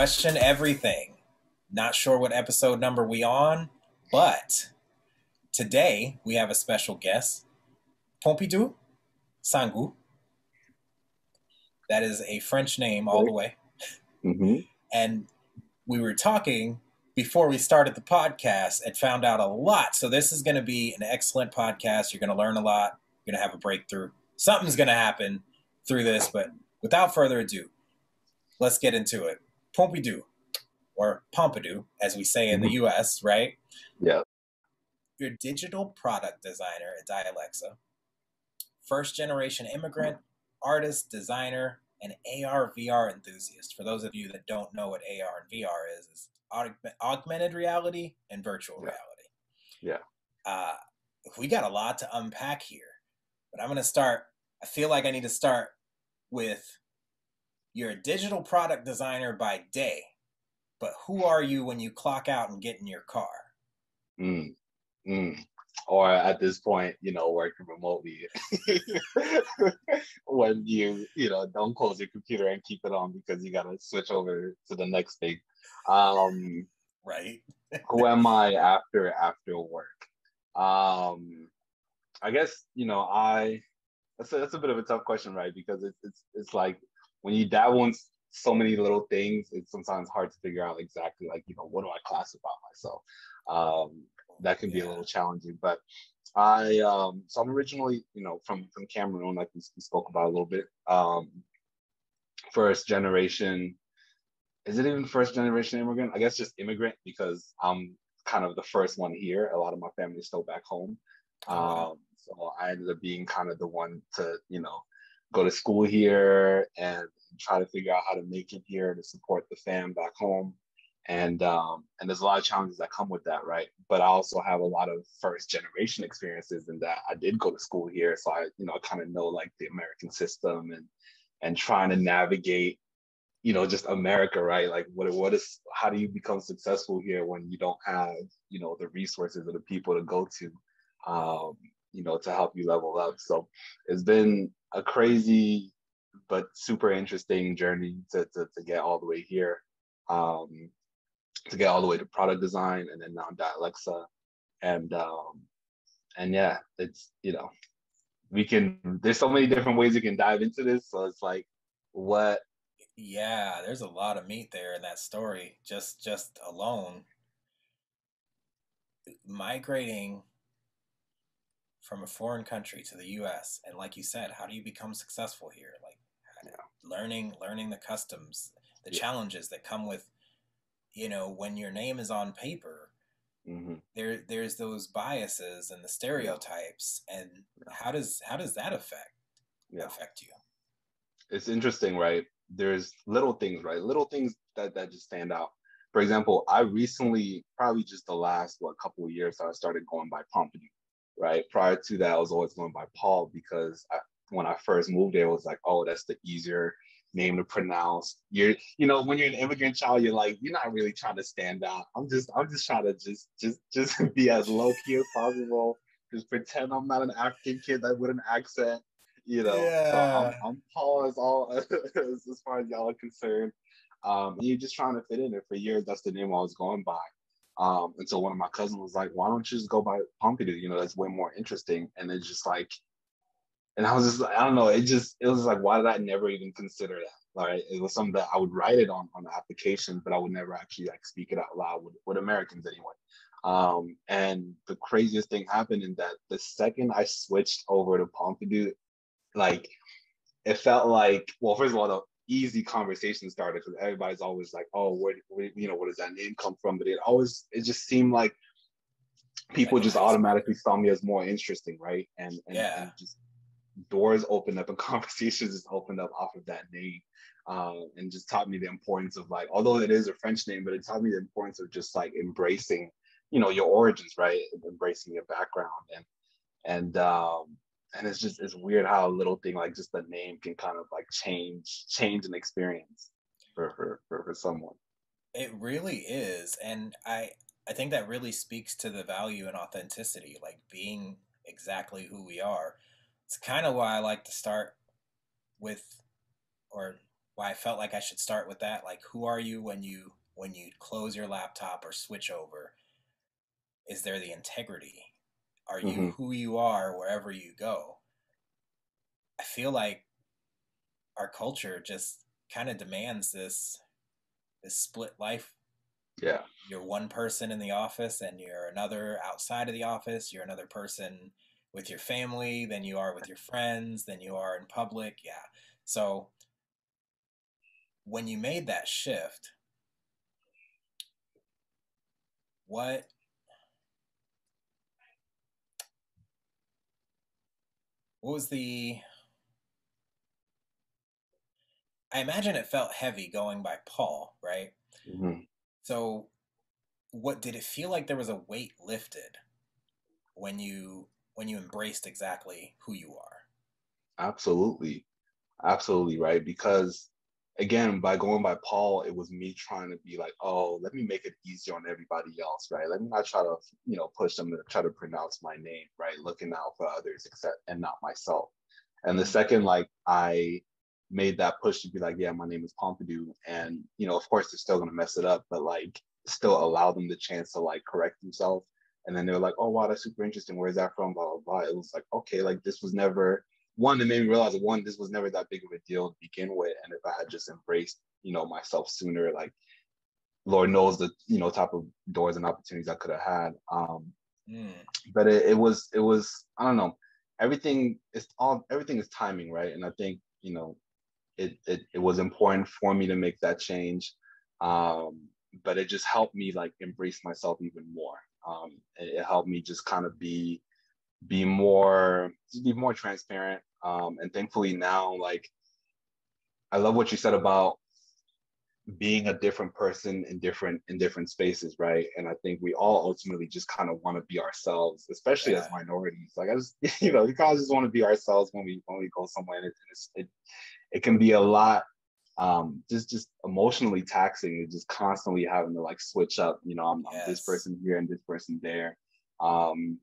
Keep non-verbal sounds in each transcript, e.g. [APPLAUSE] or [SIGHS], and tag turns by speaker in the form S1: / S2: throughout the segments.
S1: Question everything. Not sure what episode number we on, but today we have a special guest, Pompidou Nsangou. That is a French name all the way.
S2: Mm-hmm.
S1: And we were talking before we started the podcast and found out a lot. So this is going to be an excellent podcast. You're going to learn a lot. You're going to have a breakthrough. Something's going to happen through this, but without further ado, let's get into it. Pompidou, or Pompidou, as we say in the US, right?
S2: Yeah.
S1: You're digital product designer at Dialexa, first generation immigrant, artist, designer, and AR VR enthusiast. For those of you that don't know what AR and VR is, it's aug- augmented reality and virtual
S2: Yeah.
S1: reality.
S2: Yeah.
S1: Uh, we got a lot to unpack here, but I'm going to start. I feel like I need to start with you're a digital product designer by day, but who are you when you clock out and get in your car?
S2: Mm. Mm. Or at this point, you know, working remotely, [LAUGHS] when you, you know, don't close your computer and keep it on because you got to switch over to the next thing. Um,
S1: Right?
S2: who am I after after work? Um, I guess you know I. That's a, that's a bit of a tough question, right? Because it's it's it's like when you dabble in so many little things, it's sometimes hard to figure out exactly like you know what do I classify myself. Um, that can be a little challenging, but I um so I'm originally you know from from Cameroon, like we, we spoke about a little bit. Um, first generation is it even first generation immigrant? I guess just immigrant because I'm kind of the first one here. A lot of my family is still back home.
S1: Oh.
S2: Um, so I ended up being kind of the one to, you know, go to school here and try to figure out how to make it here to support the fam back home. And um, and there's a lot of challenges that come with that, right? But I also have a lot of first generation experiences in that I did go to school here, so I, you know, I kind of know like the American system and and trying to navigate you know just america right like what what is how do you become successful here when you don't have you know the resources or the people to go to um you know to help you level up so it's been a crazy but super interesting journey to to, to get all the way here um to get all the way to product design and then now Alexa and um and yeah it's you know we can there's so many different ways you can dive into this so it's like what
S1: Yeah, there's a lot of meat there in that story. Just just alone. Migrating from a foreign country to the US and like you said, how do you become successful here? Like learning learning the customs, the
S2: Yeah.
S1: challenges that come with you know, when your name is on paper,
S2: mhm.
S1: there there's those biases and the stereotypes and how does how does that affect
S2: Yeah.
S1: affect you?
S2: it's interesting, right? There's little things, right? Little things that that just stand out. For example, I recently, probably just the last what couple of years, I started going by Pompidou, right? Prior to that, I was always going by Paul because I, when I first moved there, it was like, oh, that's the easier name to pronounce. You're, you know, when you're an immigrant child, you're like, you're not really trying to stand out. I'm just, I'm just trying to just, just, just [LAUGHS] be as low key as possible. Just pretend I'm not an African kid that with an accent you know. So I'm, I'm Paul as all [LAUGHS] as, as far as y'all are concerned. Um, and you're just trying to fit in. And for years, that's the name I was going by. Um, and so one of my cousins was like, "Why don't you just go by Pompidou? You know, that's way more interesting." And it's just like, and I was just, I don't know, it just, it was like, why did I never even consider that? Right? It was something that I would write it on on the application, but I would never actually like speak it out loud with, with Americans anyway. Um, and the craziest thing happened in that the second I switched over to Pompidou, like it felt like well first of all the easy conversation started because everybody's always like oh where, where you know what does that name come from? But it always it just seemed like people just automatically saw me as more interesting right? And and,
S1: Yeah.
S2: and just doors opened up and [LAUGHS] conversations just opened up off of that name um, and just taught me the importance of like although it is a french name but it taught me the importance of just like embracing you know your origins right? Embracing your background and and um and it's just it's weird how a little thing like just the name can kind of like change change an experience for for for, for someone
S1: It really is, and I I think that really speaks to the value and authenticity, like being exactly who we are. It's kind of why I like to start with, or why I felt like I should start with that. Like, who are you when you when you close your laptop or switch over? Is there the integrity? Are you mm-hmm. who you are wherever you go? I feel like our culture just kind of demands this this split life.
S2: Yeah.
S1: You're one person in the office and you're another outside of the office. You're another person with your family than you are with your friends, than you are in public. Yeah. So when you made that shift, what what was the I imagine it felt heavy going by Paul, right? Mm-hmm. So, what did it feel like there was a weight lifted when you when you embraced exactly who you are?
S2: Absolutely, absolutely right. Because again, by going by Paul, it was me trying to be like, oh, let me make it easier on everybody else, right? Let me not try to, you know, push them to try to pronounce my name, right? Looking out for others, except and not myself. And the second, like I made that push to be like, yeah, my name is Pompidou. And, you know, of course they're still gonna mess it up, but like still allow them the chance to like correct themselves. And then they were like, oh wow, that's super interesting. Where's that from? Blah blah blah. It was like, okay, like this was never one, it made me realize one, this was never that big of a deal to begin with. And if I had just embraced, you know, myself sooner, like Lord knows the, you know, type of doors and opportunities I could have had. Um, mm. but it, it was, it was, I don't know, everything is all, everything is timing, right? And I think, you know, it, it, it was important for me to make that change. Um, but it just helped me like embrace myself even more. Um, it, it helped me just kind of be, be more, be more transparent. Um, and thankfully now, like, I love what you said about being a different person in different in different spaces right and i think we all ultimately just kind of want to be ourselves especially yeah. as minorities like i just [LAUGHS] you know we kind of just want to be ourselves when we when we go somewhere and it's, it it can be a lot um, just just emotionally taxing and just constantly having to like switch up you know I'm, yes. I'm, this person here and this person there um,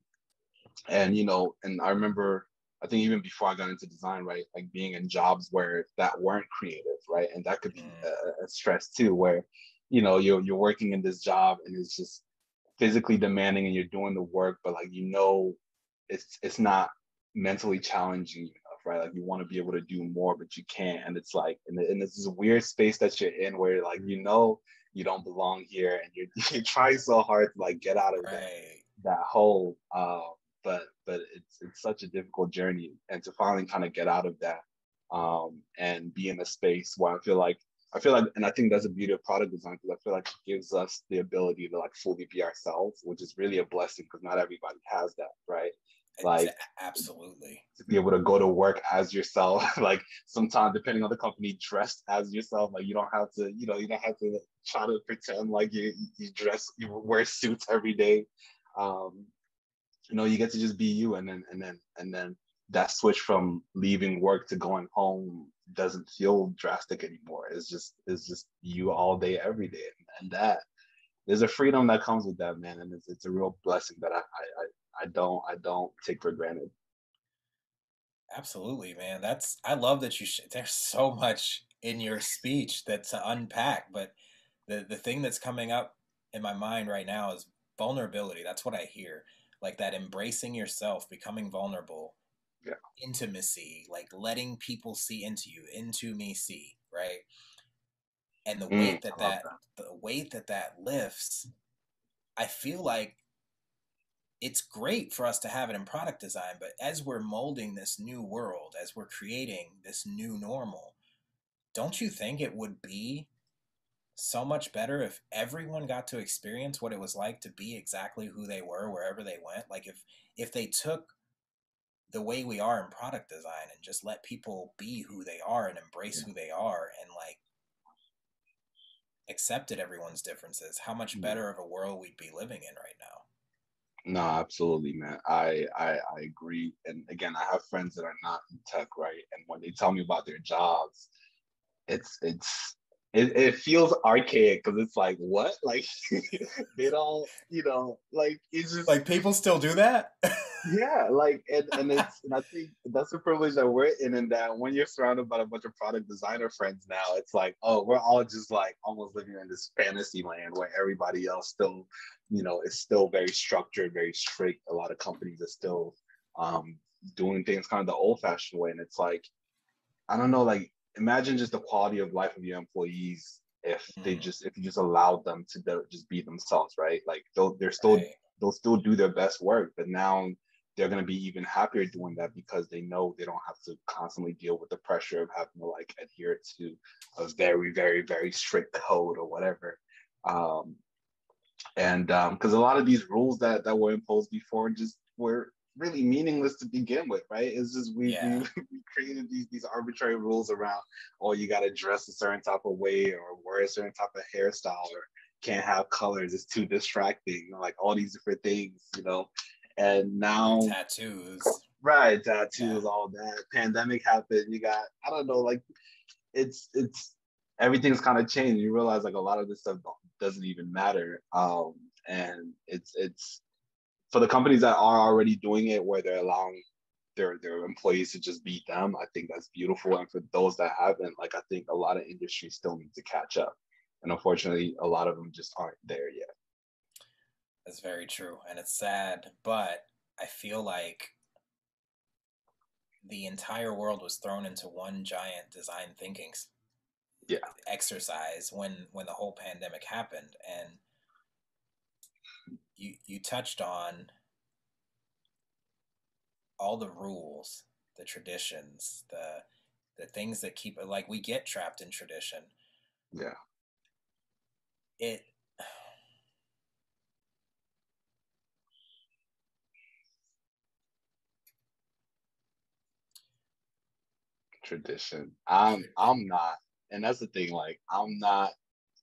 S2: and you know and i remember i think even before i got into design right like being in jobs where that weren't creative right and that could be mm. a, a stress too where you know you're you're working in this job and it's just physically demanding and you're doing the work but like you know it's it's not mentally challenging enough, right? Like you want to be able to do more, but you can't. And it's like, and, and this weird space that you're in where like, you know, you don't belong here and you're, [LAUGHS] you're trying so hard to like get out of right. that, that hole. Uh, but, but it's, it's such a difficult journey and to finally kind of get out of that um, and be in a space where I feel like I feel like, and I think that's a beauty of product design because I feel like it gives us the ability to like fully be ourselves, which is really a blessing because not everybody has that, right? like
S1: absolutely
S2: to be able to go to work as yourself [LAUGHS] like sometimes depending on the company dressed as yourself like you don't have to you know you don't have to try to pretend like you you dress you wear suits every day um you know you get to just be you and then and then and then that switch from leaving work to going home doesn't feel drastic anymore it's just it's just you all day every day and that there's a freedom that comes with that man and it's, it's a real blessing that I, I I don't I don't take for granted.
S1: Absolutely, man. That's I love that you. Sh- there's so much in your speech that to unpack, but the the thing that's coming up in my mind right now is vulnerability. That's what I hear. Like that embracing yourself, becoming vulnerable,
S2: yeah.
S1: intimacy, like letting people see into you, into me see, right? And the mm, weight that that, that the weight that that lifts, I feel like it's great for us to have it in product design, but as we're molding this new world, as we're creating this new normal, don't you think it would be so much better if everyone got to experience what it was like to be exactly who they were wherever they went? Like if if they took the way we are in product design and just let people be who they are and embrace yeah. who they are and like accepted everyone's differences, how much better of a world we'd be living in right now.
S2: No, absolutely, man. I, I I agree. And again, I have friends that are not in tech, right? And when they tell me about their jobs, it's it's it, it feels archaic because it's like what? [LAUGHS] Like they don't you know like it's just
S1: like people still do that? [LAUGHS]
S2: Yeah like and, and it's and i think that's the privilege that we're in and that when you're surrounded by a bunch of product designer friends now it's like oh we're all just like almost living in this fantasy land where everybody else still you know is still very structured very strict. A lot of companies are still um doing things kind of the old fashioned way and it's like i don't know like imagine just the quality of life of your employees if they just if you just allowed them to just be themselves right? Like they'll they're still right. they'll still do their best work but now they're going to be even happier doing that because they know they don't have to constantly deal with the pressure of having to like adhere to a very very very strict code or whatever. Um and um because a lot of these rules that that were imposed before just were really meaningless to begin with, right? It's just we, yeah. we, [LAUGHS] we, created these these arbitrary rules around, oh, you got to dress a certain type of way or wear a certain type of hairstyle or can't have colors, it's too distracting, like all these different things, you know. And now
S1: tattoos,
S2: right? Tattoos, yeah. all that. Pandemic happened. You got I don't know, like it's it's everything's kind of changed. You realize like a lot of this stuff doesn't even matter. Um, and it's it's for the companies that are already doing it where they're allowing their their employees to just beat them i think that's beautiful. And for those that haven't like i think a lot of industries still need to catch up. And unfortunately a lot of them just aren't there yet.
S1: That's very true and it's sad but i feel like the entire world was thrown into one giant design thinking
S2: yeah.
S1: exercise when when the whole pandemic happened and you you touched on all the rules, the traditions, the the things that keep like we get trapped in tradition.
S2: Yeah.
S1: It
S2: tradition. I'm I'm not. And that's the thing, like I'm not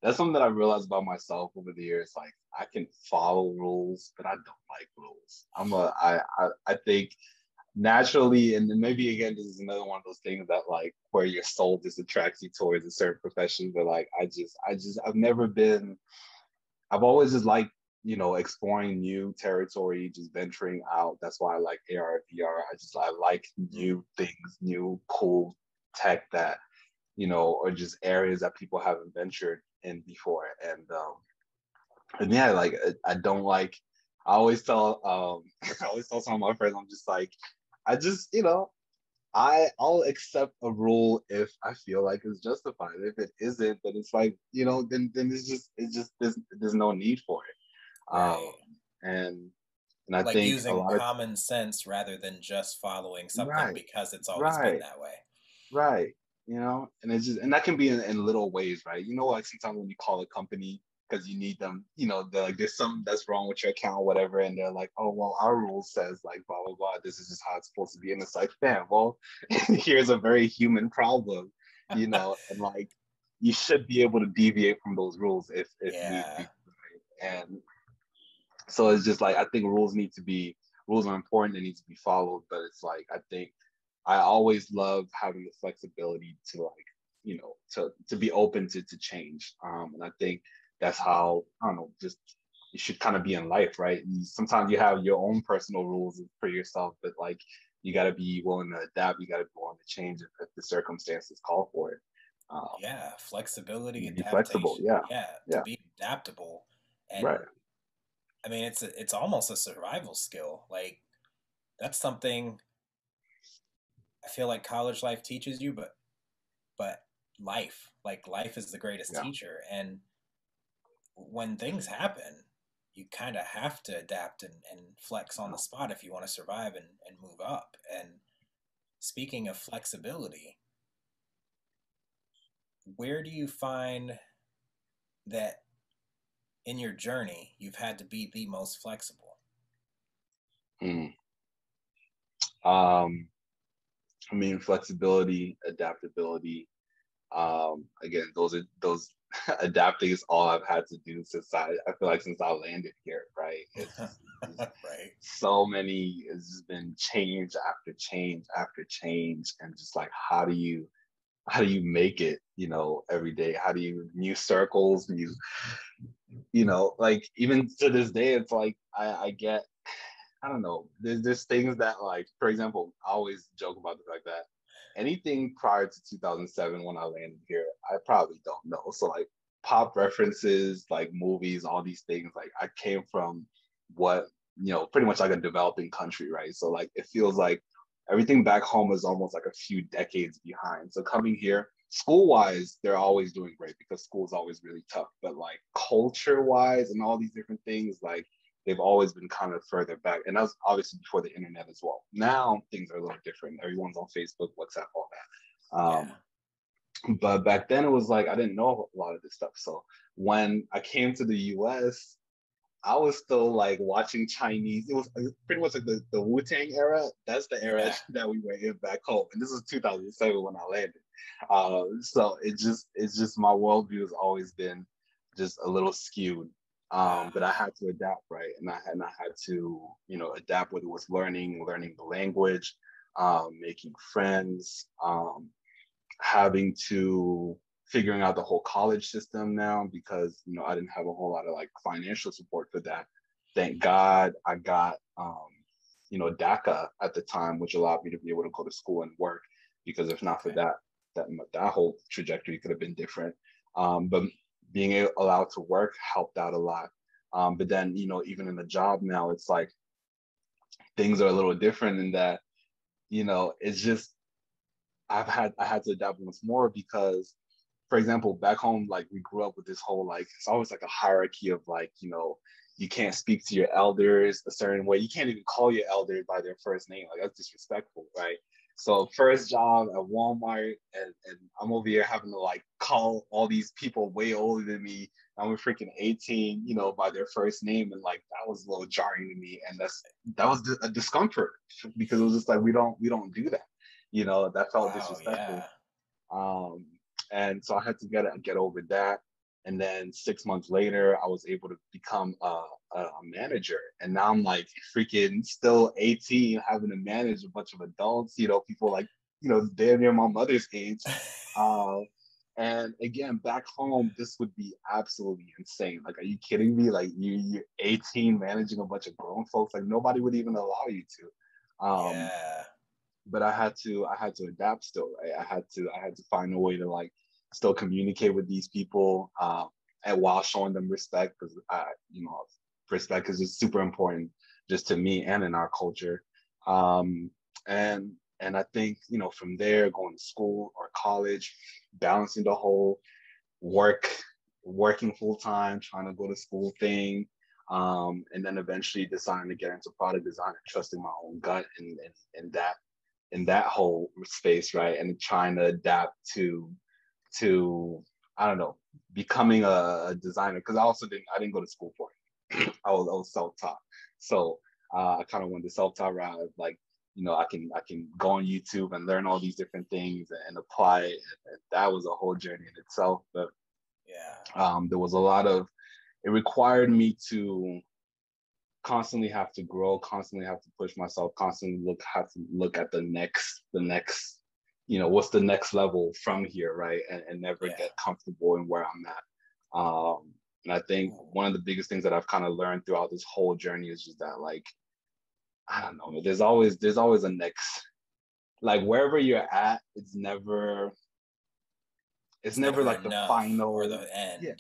S2: that's something that I realized about myself over the years. Like I can follow rules, but I don't like rules. I'm a I I, I think naturally, and maybe again, this is another one of those things that like where your soul just attracts you towards a certain profession. But like I just I just I've never been I've always just liked, you know, exploring new territory, just venturing out. That's why I like AR, VR. I just I like new things, new cool tech that, you know, or just areas that people haven't ventured in before. And um, and yeah, like I don't like. I always tell um, [LAUGHS] I always tell some of my friends, I'm just like, I just you know, I I'll accept a rule if I feel like it's justified. If it isn't, then it's like you know, then then it's just it's just there's there's no need for it. Right. Um, and and I
S1: like
S2: think
S1: using common of, sense rather than just following something right, because it's always right, been that way.
S2: Right you know, and it's just and that can be in, in little ways, right? You know, like sometimes when you call a company because you need them, you know, they're like there's something that's wrong with your account, whatever, and they're like, oh well, our rule says like blah blah blah. This is just how it's supposed to be, and it's like, fam, well, [LAUGHS] here's a very human problem, you know, [LAUGHS] and like you should be able to deviate from those rules if if yeah. need be, and so it's just like I think rules need to be rules are important, they need to be followed, but it's like I think I always love having the flexibility to like, you know, to to be open to to change. Um, and I think that's how I don't know, just you should kind of be in life, right? You, sometimes you have your own personal rules for yourself, but like you got to be willing to adapt. You got to be willing to change if, if, the circumstances call for it.
S1: Um, yeah, flexibility
S2: and flexible. Yeah,
S1: yeah,
S2: yeah,
S1: to be adaptable. And
S2: right.
S1: I mean, it's a, it's almost a survival skill. Like that's something I feel like college life teaches you, but but life, like life is the greatest yeah. teacher. And when things happen, you kind of have to adapt and, and flex on the spot if you want to survive and, and move up. And speaking of flexibility, where do you find that in your journey you've had to be the most flexible?
S2: Mm. Um, I mean, flexibility, adaptability. Um, again, those are those [LAUGHS] adapting is all I've had to do since I I feel like since I landed here, right? [LAUGHS] It's,
S1: it's right.
S2: So many it's just been change after change after change, and just like how do you how do you make it you know, every day? How do you new circles, new, you know, like even to this day, it's like I, I get, [SIGHS] I don't know, there's there's things that like, for example, I always joke about the fact that anything prior to 2007 when I landed here, I probably don't know. So like pop references, like movies, all these things, like I came from what you know, pretty much like a developing country, right? So like it feels like everything back home is almost like a few decades behind. So coming here, school wise, they're always doing great because school is always really tough. But like culture wise and all these different things, like they've always been kind of further back. And that's obviously before the internet as well. Now things are a little different. Everyone's on Facebook, WhatsApp, all that. Um, yeah. But back then it was like I didn't know a lot of this stuff. So when I came to the US, I was still like watching Chinese. It was pretty much like the, the Wu Tang era. That's the era yeah. [LAUGHS] that we were in back home, and this was 2007 when I landed. Uh, so it just it's just my worldview has always been just a little skewed. Um, but I had to adapt, right? And I and I had to you know adapt whether it was learning, learning the language, um, making friends, um, having to figuring out the whole college system now because you know I didn't have a whole lot of like financial support for that. Thank God I got um, you know DACA at the time, which allowed me to be able to go to school and work. Because if not for that, that that whole trajectory could have been different. Um, but being allowed to work helped out a lot. Um, but then you know even in the job now, it's like things are a little different in that you know it's just I've had I had to adapt once more because for example, back home, like we grew up with this whole like it's always like a hierarchy of like, you know, you can't speak to your elders a certain way. You can't even call your elders by their first name. Like that's disrespectful, right? So first job at Walmart, and, and I'm over here having to like call all these people way older than me. I'm a freaking 18, you know, by their first name, and like that was a little jarring to me, and that's that was a discomfort because it was just like we don't we don't do that, you know, that felt wow, disrespectful. Yeah. Um, and so I had to get it get over that. And then six months later, I was able to become a, a, manager. And now I'm like freaking still 18, having to manage a bunch of adults, you know, people like, you know, damn near my mother's age. [LAUGHS] Uh, and again, back home, this would be absolutely insane. Like, are you kidding me? Like, you, you're 18 managing a bunch of grown folks. Like, nobody would even allow you to. Um, yeah. But I had to, I had to adapt still, right? I had to, I had to find a way to like still communicate with these people uh, and while showing them respect because I, you know, respect is just super important just to me and in our culture. Um, and and I think you know from there going to school or college, balancing the whole work, working full time, trying to go to school thing, um, and then eventually deciding to get into product design and trusting my own gut and and, in that in that whole space, right? And trying to adapt to to I don't know becoming a, designer because I also didn't I didn't go to school for it. I was, I was self-taught, so uh, I kind of went the self-taught route. Like you know I can I can go on YouTube and learn all these different things and apply it. And that was a whole journey in itself. But yeah, um, there was a lot of it required me to constantly have to grow, constantly have to push myself, constantly look have to look at the next the next you know what's the next level from here right and, and never yeah. get comfortable in where i'm at um and i think one of the biggest things that i've kind of learned throughout this whole journey is just that like i don't know there's always there's always a next like wherever you're at it's never it's, it's never, never, like the final
S1: or the end
S2: yeah.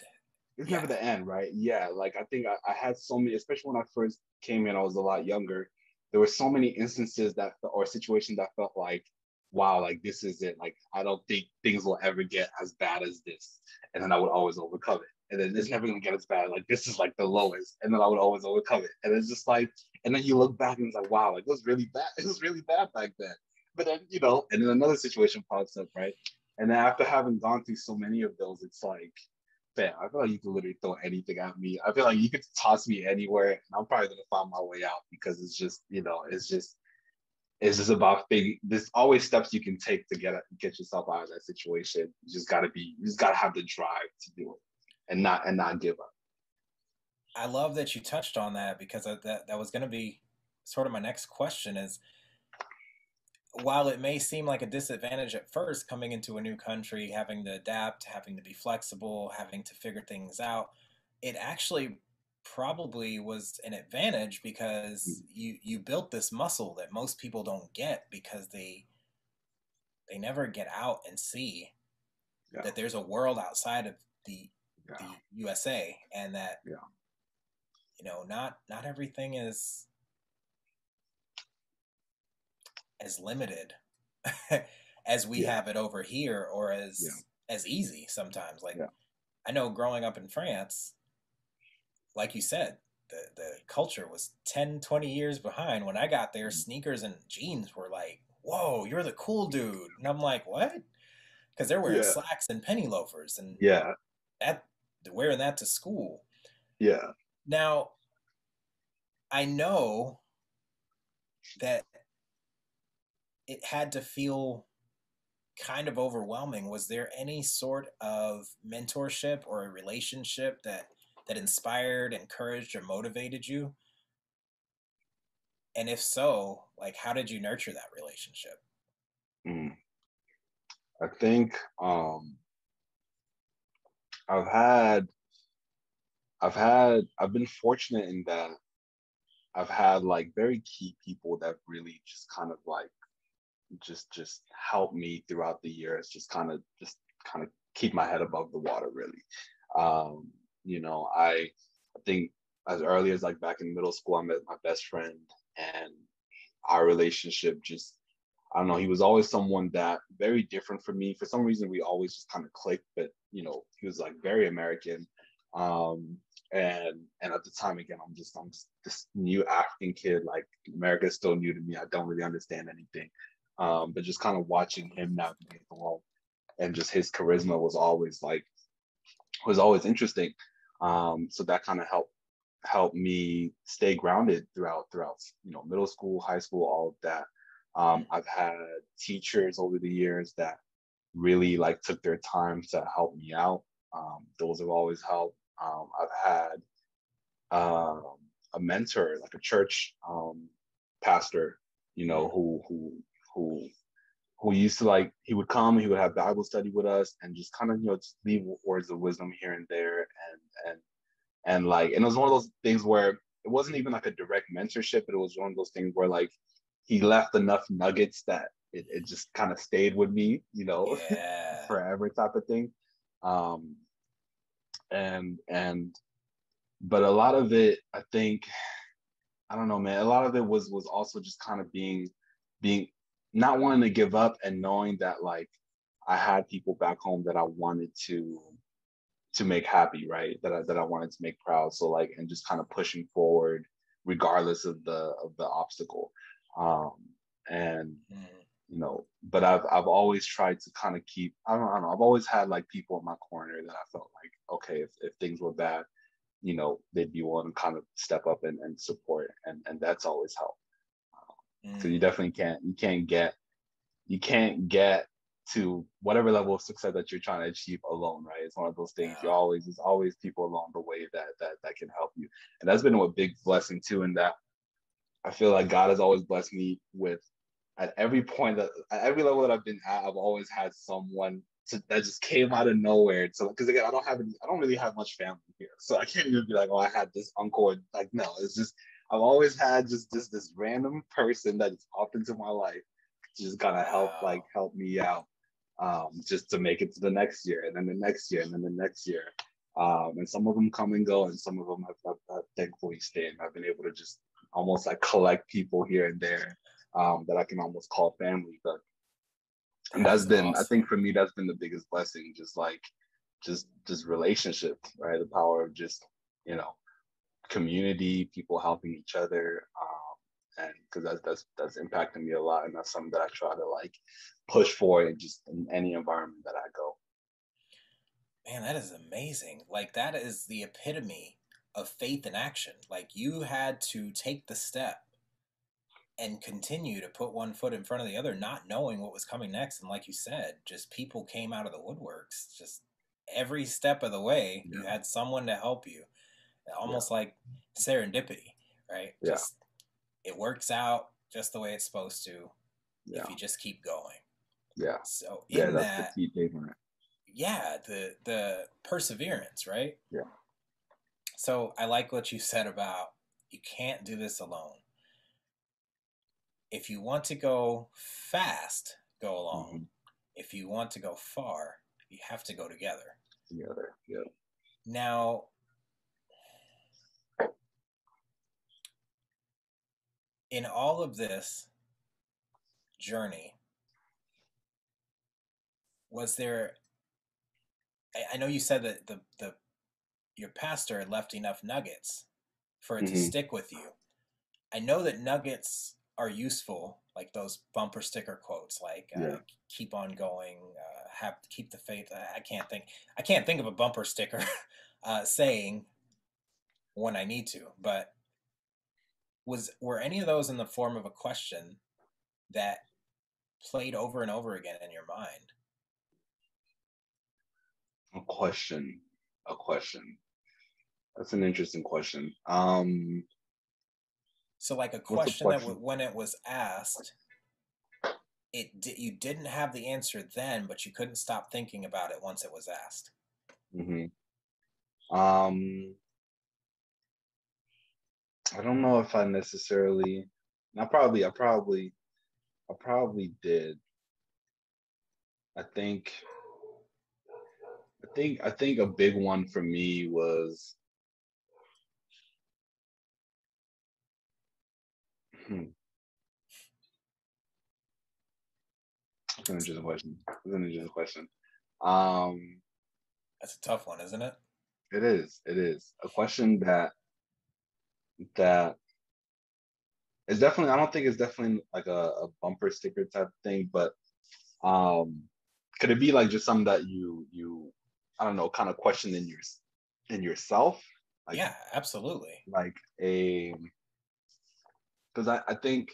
S2: it's yeah. never the end right yeah like i think I, I had so many especially when i first came in i was a lot younger there were so many instances that or situations that felt like wow, like this is it. Like I don't think things will ever get as bad as this. And then I would always overcome it. And then it's never gonna get as bad. Like this is like the lowest. And then I would always overcome it. And it's just like, and then you look back and it's like, wow, like it was really bad. [LAUGHS] It was really bad back then. But then, you know, and then another situation pops up, right? And then after having gone through so many of those, it's like, man, I feel like you can literally throw anything at me. I feel like you could toss me anywhere and I'm probably gonna find my way out because it's just, you know, it's just it's just about big. There's always steps you can take to get get yourself out of that situation. You just gotta be. You just gotta have the drive to do it, and not and not give up.
S1: I love that you touched on that because that that was going to be sort of my next question is while it may seem like a disadvantage at first coming into a new country, having to adapt, having to be flexible, having to figure things out, it actually probably was an advantage because mm. you you built this muscle that most people don't get because they they never get out and see yeah. that there's a world outside of the yeah. the USA and that
S2: yeah.
S1: you know not not everything is as limited [LAUGHS] as we have it over here or as as easy sometimes like I know growing up in France like you said the the culture was 10 20 years behind when I got there mm-hmm. sneakers and jeans were like whoa you're the cool dude and I'm like what because they're wearing slacks and penny loafers and
S2: yeah
S1: that wearing that to school.
S2: Yeah.
S1: Now, I know that it had to feel kind of overwhelming. Was there any sort of mentorship or a relationship that that inspired, encouraged, or motivated you? And if so, like how did you nurture that relationship?
S2: Mm. I think um I've had I've had I've been fortunate in that I've had like very key people that really just kind of like just just help me throughout the years, just kind of just kind of keep my head above the water really. Um, you know, I I think as early as like back in middle school, I met my best friend and our relationship just I don't know, he was always someone that very different from me. For some reason, we always just kind of clicked, but you know, he was like very American. Um, and and at the time again, I'm just I'm just this new African kid, like America is still new to me. I don't really understand anything. Um, but just kind of watching him navigate the world and just his charisma was always like was always interesting. Um, so that kind of helped helped me stay grounded throughout throughout you know middle school, high school, all of that. Um, I've had teachers over the years that really like took their time to help me out. Um, those have always helped. Um, I've had um, a mentor, like a church um, pastor, you know, who who who who used to like he would come, he would have Bible study with us, and just kind of you know just leave words of wisdom here and there, and and and like and it was one of those things where it wasn't even like a direct mentorship, but it was one of those things where like he left enough nuggets that it, it just kind of stayed with me, you know, [LAUGHS] yeah. forever type of thing. Um, and and but a lot of it, I think, I don't know, man. A lot of it was was also just kind of being being not wanting to give up and knowing that like I had people back home that I wanted to to make happy, right? That I, that I wanted to make proud. So like, and just kind of pushing forward regardless of the of the obstacle. Um, and mm. you know, but I've I've always tried to kind of keep I don't, I don't know I've always had like people in my corner that I felt like okay if, if things were bad, you know, they'd be willing to kind of step up and, and support and and that's always helped. Mm. So you definitely can't you can't get you can't get to whatever level of success that you're trying to achieve alone, right? It's one of those things you always there's always people along the way that that that can help you. And that's been a big blessing too in that I feel like God has always blessed me with at every point that at every level that I've been at, I've always had someone to, that just came out of nowhere. So because again, I don't have any, I don't really have much family here, so I can't even be like, oh, I had this uncle. And, like, no, it's just I've always had just this this random person that just popped into my life, just kind of help like help me out, um, just to make it to the next year, and then the next year, and then the next year. Um, and some of them come and go, and some of them have, have, thankfully stayed. I've been able to just almost like collect people here and there um, that I can almost call family. But and that's, that's been, awesome. I think for me, that's been the biggest blessing. Just like, just just relationship, right? The power of just you know, community, people helping each other, um, and because that's that's that's impacting me a lot, and that's something that I try to like push for in just in any environment that I go.
S1: Man, that is amazing. Like that is the epitome of faith in action. Like you had to take the step and continue to put one foot in front of the other, not knowing what was coming next. And like you said, just people came out of the woodworks. Just every step of the way, yeah. you had someone to help you. Almost yeah. like serendipity, right?
S2: Yeah.
S1: Just it works out just the way it's supposed to.
S2: Yeah.
S1: if you just keep going.
S2: Yeah.
S1: So in
S2: Yeah, that's
S1: that,
S2: the key takeaway.
S1: yeah, the the perseverance, right?
S2: Yeah.
S1: So I like what you said about you can't do this alone. If you want to go fast, go alone.
S2: Mhm.
S1: If you want to go far, you have to go together.
S2: Together. Yeah.
S1: Now, in all of this journey, was there? I, I know you said that the the your pastor left enough nuggets for it to
S2: Mhm.
S1: stick with you. I know that nuggets are useful, like those bumper sticker quotes, like uh, "keep on going," uh, "have keep the faith." I I can't think. I can't think of a bumper sticker [LAUGHS] uh, saying when I need to, but was were any of those in the form of a question that played over and over again in your mind?
S2: A question. A question. That's an interesting question. Um,
S1: So, like a
S2: the
S1: question that w- when it was asked, it di- you didn't have the answer then, but you couldn't stop thinking about it once it was asked.
S2: Mm-hmm. um, I don't know if I necessarily. I probably, I probably, I probably did. I think. I think I think a big one for me was. Hmm. That's an interesting question. That's an interesting question. Um,
S1: That's a tough one, isn't it?
S2: it is. It is a question that that is definitely. I don't think it's definitely like a, a bumper sticker type thing, but um, could it be like just something that you you I don't know, kind of question in your in yourself, like
S1: yeah, absolutely.
S2: like a because I I think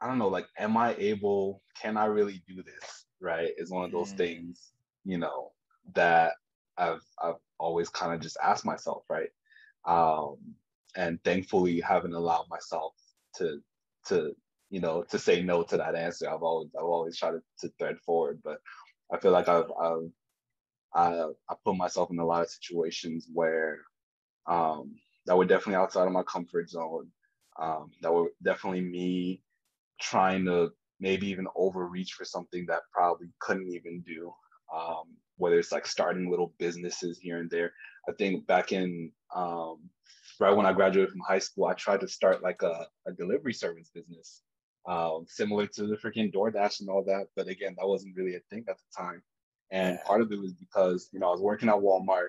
S2: I don't know, like, am I able, can I really do this? Right? Is one of those
S1: Mm.
S2: things, you know, that I've I've always kind of just asked myself, right? Um, and thankfully haven't allowed myself to to, you know, to say no to that answer. I've always I've always tried to, to thread forward, but I feel like I've I've I I put myself in a lot of situations where um that were definitely outside of my comfort zone. Um, that were definitely me trying to maybe even overreach for something that probably couldn't even do. Um, whether it's like starting little businesses here and there. I think back in um, right when I graduated from high school, I tried to start like a, a delivery service business, um, similar to the freaking DoorDash and all that. But again, that wasn't really a thing at the time. And part of it was because you know I was working at Walmart.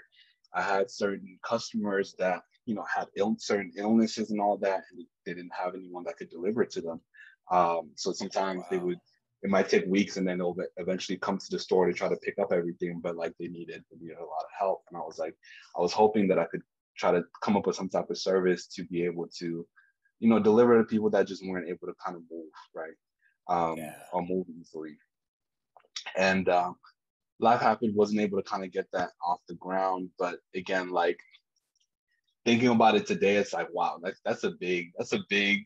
S2: I had certain customers that you know had Ill- certain illnesses and all that, and they didn't have anyone that could deliver to them. Um, so sometimes they would it might take weeks and then they'll eventually come to the store to try to pick up everything, but like they needed they needed a lot of help. And I was like, I was hoping that I could try to come up with some type of service to be able to, you know, deliver to people that just weren't able to kind of move, right? Um
S1: Yeah.
S2: or move easily. And um life happened, wasn't able to kind of get that off the ground. But again, like thinking about it today, it's like, wow, that's that's a big, that's a big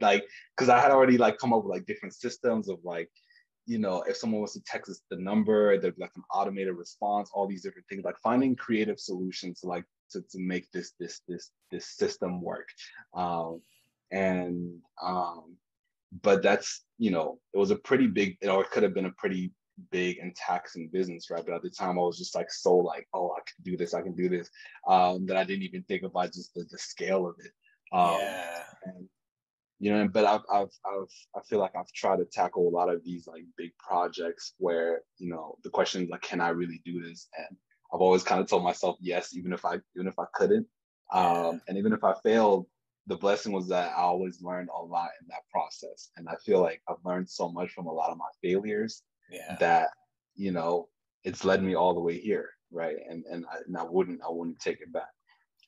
S2: like because I had already like come up with like different systems of like, you know, if someone was to text us the number, there'd be like an automated response, all these different things, like finding creative solutions to like to, to make this this this this system work. Um and um but that's you know, it was a pretty big or it could have been a pretty big and taxing business, right? But at the time I was just like so like, oh, I can do this, I can do this. Um, that I didn't even think about just the, the scale of it. Um
S1: yeah.
S2: and you know but I've, I've i've i feel like i've tried to tackle a lot of these like big projects where you know the question is like can i really do this? And i've always kind of told myself yes even if i even if i couldn't. Um and even if i failed the blessing was that i always learned a lot in that process. And i feel like i've learned so much from a lot of my failures
S1: Yeah.
S2: that you know it's led me all the way here right? And and i, and I wouldn't i wouldn't take it back.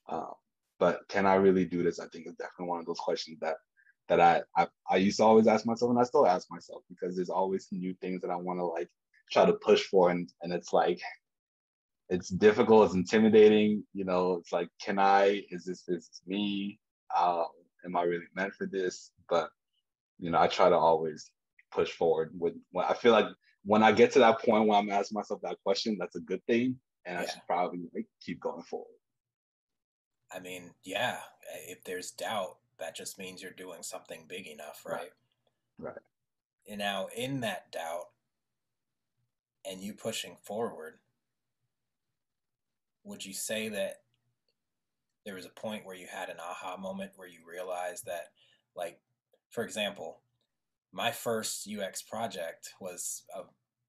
S2: Um, but can i really do this? I think is definitely one of those questions that that I, I I used to always ask myself and I still ask myself because there's always new things that I want to like try to push for and and it's like it's difficult, it's intimidating, you know, it's like can I is this is this me? Um am I really meant for this? But you know, I try to always push forward with when I feel like when I get to that point where I'm asking myself that question, that's a good thing. And yeah. I should probably like, keep going forward.
S1: I mean, yeah, if there's doubt, that just means you're doing something big enough, right?
S2: Right. right.
S1: And now, in that doubt, and you pushing forward, would you say that there was a point where you had an aha moment where you realized that, like, for example, my first UX project was a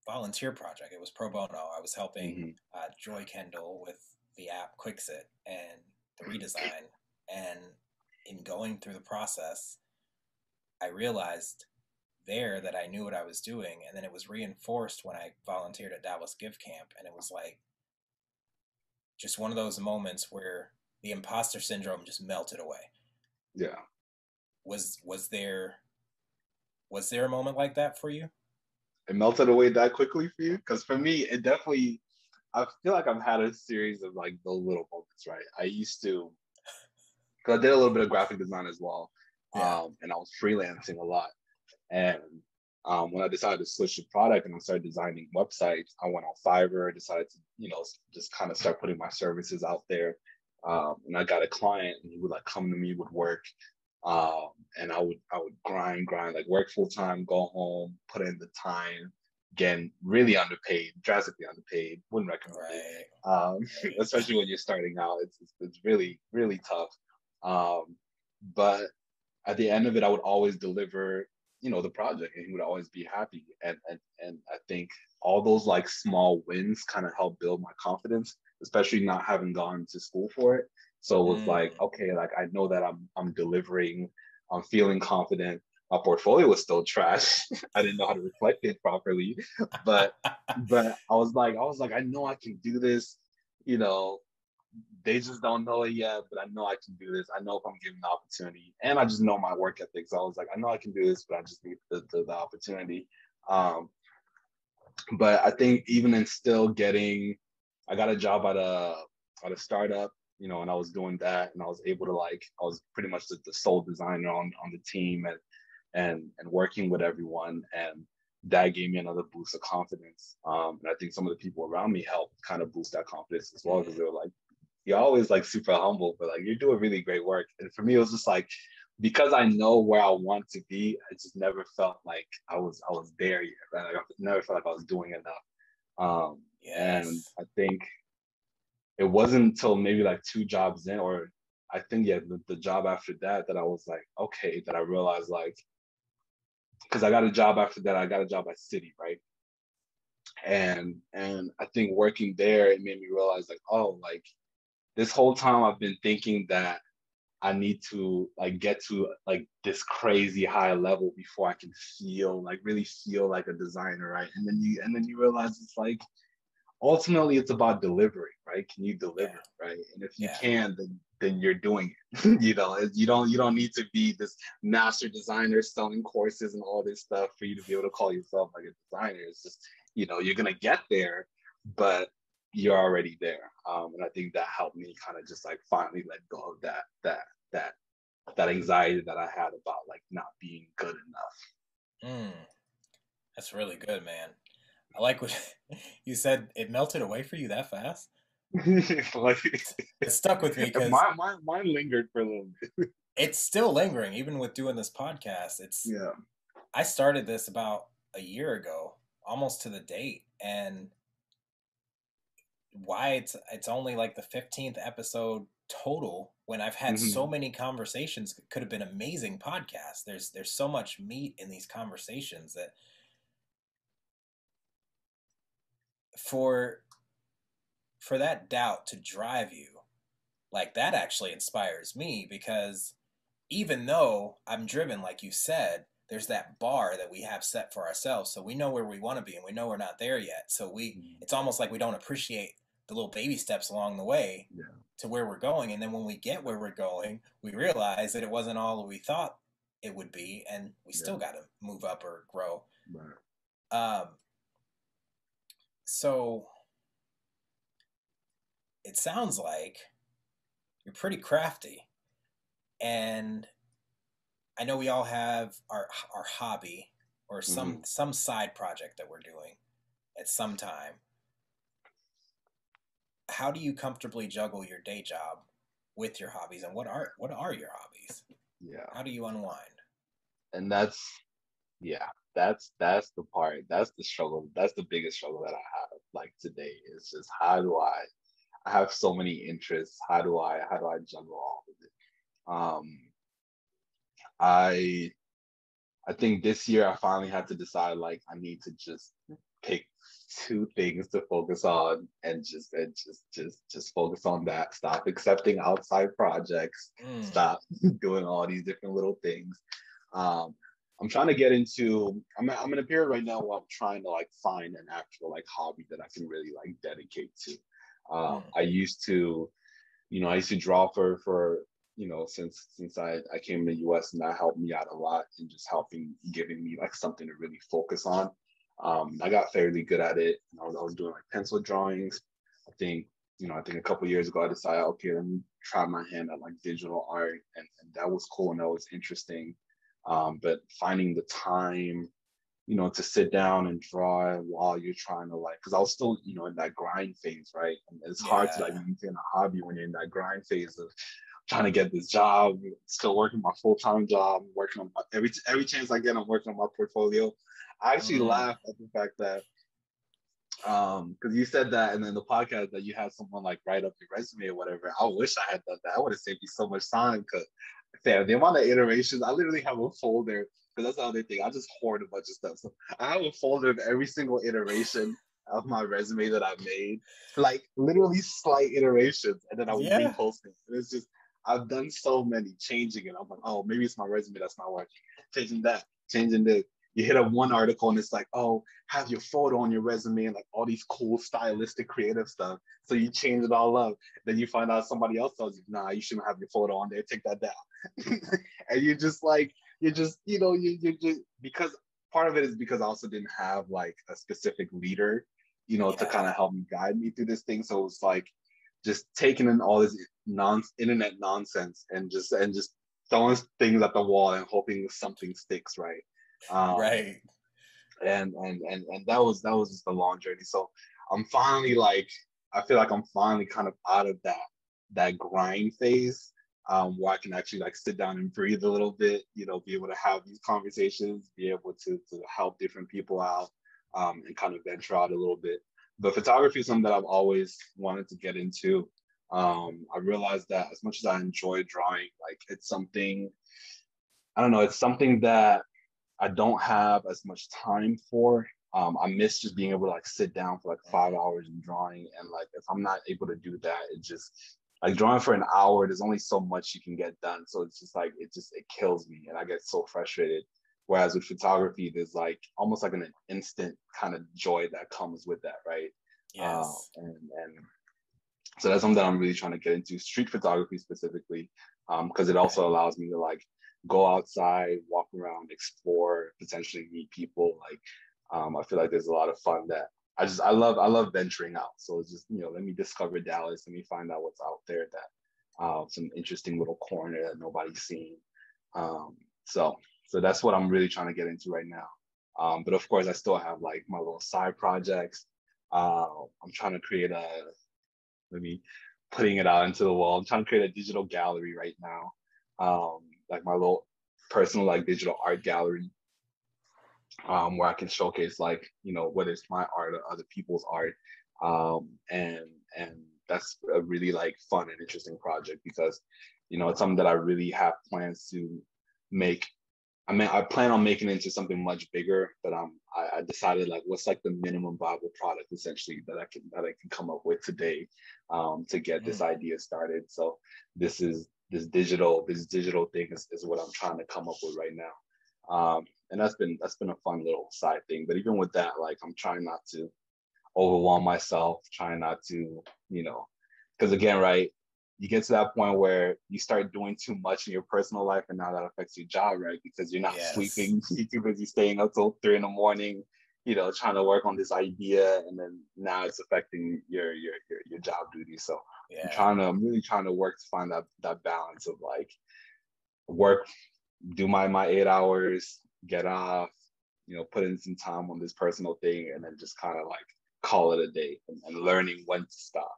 S1: volunteer project. It was pro bono. I was helping mm-hmm. uh, Joy Kendall with the app Quixit and the redesign. And in going through the process, I realized there that I knew what I was doing. And then it was reinforced when I volunteered at Dallas Give Camp. And it was like just one of those moments where the imposter syndrome just melted away.
S2: Yeah.
S1: Was was there was there a moment like that for you?
S2: It melted away that quickly for you? Because for me, it definitely I feel like I've had a series of like those little moments, right? I used to because I did a little bit of graphic design as well. Yeah. Um, and I was freelancing a lot. And um, when I decided to switch the product and I started designing websites, I went on Fiverr, decided to, you know, just kind of start putting my services out there. Um, and I got a client and he would like come to me with work. Um, and I would I would grind, grind, like work full time, go home, put in the time, again, really underpaid, drastically underpaid. Wouldn't recommend right. it, um, [LAUGHS] especially when you're starting out. It's, it's, it's really really tough. Um, but at the end of it, I would always deliver you know the project and he would always be happy. And and, and i think all those like small wins kind of help build my confidence especially not having gone to school for it. So it was mm. like okay like i know that i'm i'm delivering i'm feeling confident. My portfolio was still trash. [LAUGHS] I didn't know how to reflect it properly. But but i was like i was like i know i can do this you know they just don't know it yet, but I know I can do this. I know if I'm given the opportunity, and I just know my work ethic. So I was like, I know I can do this, but I just need the, the, the opportunity. Um, but I think even in still getting, I got a job at a at a startup, you know, and I was doing that, and I was able to like, I was pretty much the, the sole designer on on the team, and and and working with everyone, and that gave me another boost of confidence. Um, and I think some of the people around me helped kind of boost that confidence as well because they were like, you're always like super humble, but like you're doing really great work. And for me, it was just like because I know where I want to be, I just never felt like I was I was there yet. Right? Like I never felt like I was doing enough. Um, yes. And I think it wasn't until maybe like two jobs in, or I think yeah, the, the job after that, that I was like, okay, that I realized like, because I got a job after that, I got a job at Citi, right? And and I think working there, it made me realize like, oh, like this whole time I've been thinking that I need to like get to like this crazy high level before I can feel like really feel like a designer, right? And then you and then you realize it's like ultimately it's about delivery, right? Can you deliver, yeah. right? And if you yeah. can, then then you're doing it. [LAUGHS] you know, you don't you don't need to be this master designer selling courses and all this stuff for you to be able to call yourself like a designer. It's just you know you're gonna get there, but you're already there. Um, and I think that helped me kind of just like finally let go of that that that that anxiety that I had about like not being good enough.
S1: Mm, that's really good, man. I like what [LAUGHS] you said. It melted away for you that fast. [LAUGHS] like, it stuck with me because [LAUGHS]
S2: mine, mine, mine lingered for a little bit.
S1: it's still lingering, even with doing this podcast. It's
S2: yeah.
S1: I started this about a year ago, almost to the date, and why it's it's only like the 15th episode total when I've had mm-hmm. so many conversations could have been amazing podcasts. There's there's so much meat in these conversations that for for that doubt to drive you like that actually inspires me because even though I'm driven like you said there's that bar that we have set for ourselves so we know where we want to be and we know we're not there yet so we mm-hmm. it's almost like we don't appreciate the little baby steps along the way
S2: yeah.
S1: to where we're going. And then when we get where we're going, we realize that it wasn't all we thought it would be, and we yeah. still got to move up or grow.
S2: Right.
S1: Um, so it sounds like you're pretty crafty, and I know we all have our our hobby or some mm-hmm. some side project that we're doing at some time. How do you comfortably juggle your day job with your hobbies, and what are what are your hobbies?
S2: Yeah.
S1: How do you unwind?
S2: And that's yeah, that's that's the part. That's the struggle. That's the biggest struggle that I have like today. Is just how do I I have so many interests. How do I how do I juggle all of it? Um I I think this year I finally had to decide like I need to just pick two things to focus on and just and just just just focus on that. Stop accepting outside projects. Mm. Stop [LAUGHS] doing all these different little things. Um, I'm trying to get into. I'm I'm in a period right now where I'm trying to like find an actual like hobby that I can really like dedicate to. Uh, mm. I used to, you know, I used to draw for for you know since since I I came to the U.S. and that helped me out a lot in just helping giving me like something to really focus on. Um, I got fairly good at it. I was, I was doing like pencil drawings. I think you know I think a couple years ago I decided okay let me try my hand at like digital art and, and that was cool and that was interesting. Um, but finding the time you know, to sit down and draw while you're trying to like, because I was still, you know, in that grind phase, right? And it's yeah. hard to like maintain a hobby when you're in that grind phase of trying to get this job, still working my full time job, working on my, every every chance I get, I'm working on my portfolio. I actually mm. laugh at the fact that um because you said that and then the podcast that you had someone like write up your resume or whatever i wish i had done that i would have saved you so much time because the amount of iterations i literally have a folder because that's the other thing. I just hoard a bunch of stuff. So I have a folder of every single iteration of my resume that I've made, like literally slight iterations, and then I would yeah. repost it. And it's just I've done so many changing it. I'm like, oh, maybe it's my resume that's not working. Changing that, changing this. You hit up one article and it's like, oh, have your photo on your resume and like all these cool stylistic creative stuff. So you change it all up. Then you find out somebody else tells you, nah, you shouldn't have your photo on there. Take that down. [LAUGHS] and you're just like, you're just you know you you just because part of it is because I also didn't have like a specific leader, you know, yeah. to kind of help me guide me through this thing. So it was like just taking in all this non internet nonsense and just and just throwing things at the wall and hoping something sticks, right?
S1: Um, right.
S2: And and and and that was that was just a long journey. So I'm finally like I feel like I'm finally kind of out of that that grind phase um, where I can actually like sit down and breathe a little bit, you know, be able to have these conversations, be able to, to help different people out um, and kind of venture out a little bit. But photography is something that I've always wanted to get into. Um, I realized that as much as I enjoy drawing, like it's something, I don't know, it's something that I don't have as much time for. Um, I miss just being able to like sit down for like five hours and drawing. And like if I'm not able to do that, it just like drawing for an hour there's only so much you can get done so it's just like it just it kills me and i get so frustrated whereas with photography there's like almost like an instant kind of joy that comes with that right
S1: yes. Uh,
S2: and and so that's something that i'm really trying to get into street photography specifically because um, it also allows me to like go outside walk around explore potentially meet people like um, i feel like there's a lot of fun that I just I love I love venturing out. So it's just you know let me discover Dallas. Let me find out what's out there that uh, some interesting little corner that nobody's seen. Um, so so that's what I'm really trying to get into right now. Um, but of course, I still have like my little side projects. Uh, I'm trying to create a let me putting it out into the world. I'm trying to create a digital gallery right now, um, like my little personal like digital art gallery um, where I can showcase like you know whether it's my art or other people's art, um, and and that's a really like fun and interesting project because you know it's something that I really have plans to make. I mean, I plan on making it into something much bigger, but um, I, I decided like what's like the minimum viable product essentially that I can that I can come up with today, um, to get mm. this idea started. So this is this digital this digital thing is, is what I'm trying to come up with right now. Um, and that's been that's been a fun little side thing. But even with that, like I'm trying not to overwhelm myself, trying not to, you know, because again, right, you get to that point where you start doing too much in your personal life, and now that affects your job, right? Because you're not yes. sleeping, [LAUGHS] you're too busy staying up till three in the morning, you know, trying to work on this idea, and then now it's affecting your your your, your job duties. So yeah. I'm trying to, I'm really trying to work to find that that balance of like work do my my eight hours, get off, you know, put in some time on this personal thing, and then just kind of like call it a day and, and learning when to stop.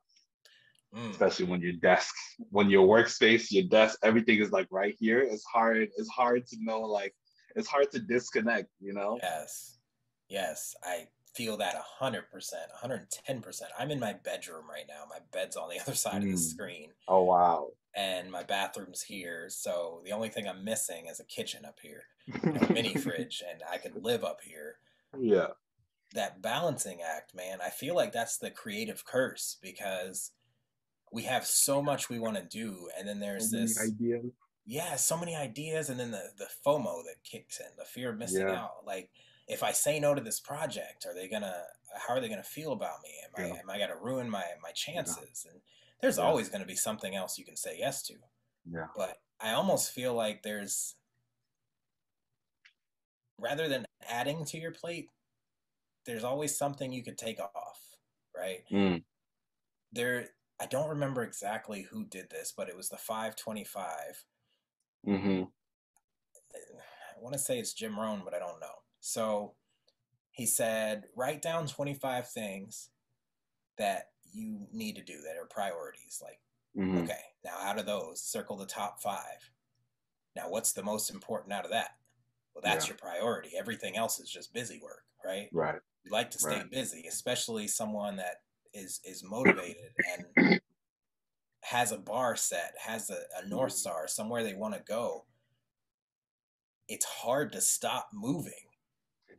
S2: Mm. Especially when your desk, when your workspace, your desk, everything is like right here. It's hard. It's hard to know. Like it's hard to disconnect. You know.
S1: Yes. Yes, I feel that 100%, 110%. I'm in my bedroom right now. My bed's on the [LAUGHS] other side mm. of the mm. screen.
S2: Oh, wow.
S1: And my bathroom's here. So the only thing I'm missing is a kitchen up here, a mini [LAUGHS] fridge, and I could live up here.
S2: Yeah.
S1: That balancing act, man, I feel like that's the creative curse because we have so much we want to do. And then there's so this
S2: idea.
S1: Yeah, so many ideas. And then the, the FOMO that kicks in, the fear of missing yeah. out. Like, if I say no to this project, are they gonna? How are they gonna feel about me? Am yeah. I am I gonna ruin my my chances? Yeah. And there's yeah. always gonna be something else you can say yes to.
S2: Yeah.
S1: But I almost feel like there's rather than adding to your plate, there's always something you could take off, right?
S2: Mm.
S1: There, I don't remember exactly who did this, but it was the 525.
S2: Mm-hmm.
S1: I want to say it's Jim Rohn, but I don't know. So he said, write down 25 things that you need to do that are priorities. Like, mm-hmm. okay, now out of those, circle the top five. Now, what's the most important out of that? Well, that's yeah. your priority. Everything else is just busy work, right?
S2: Right.
S1: You like to stay right. busy, especially someone that is is motivated and has a bar set, has a, a north mm-hmm. star, somewhere they want to go. It's hard to stop moving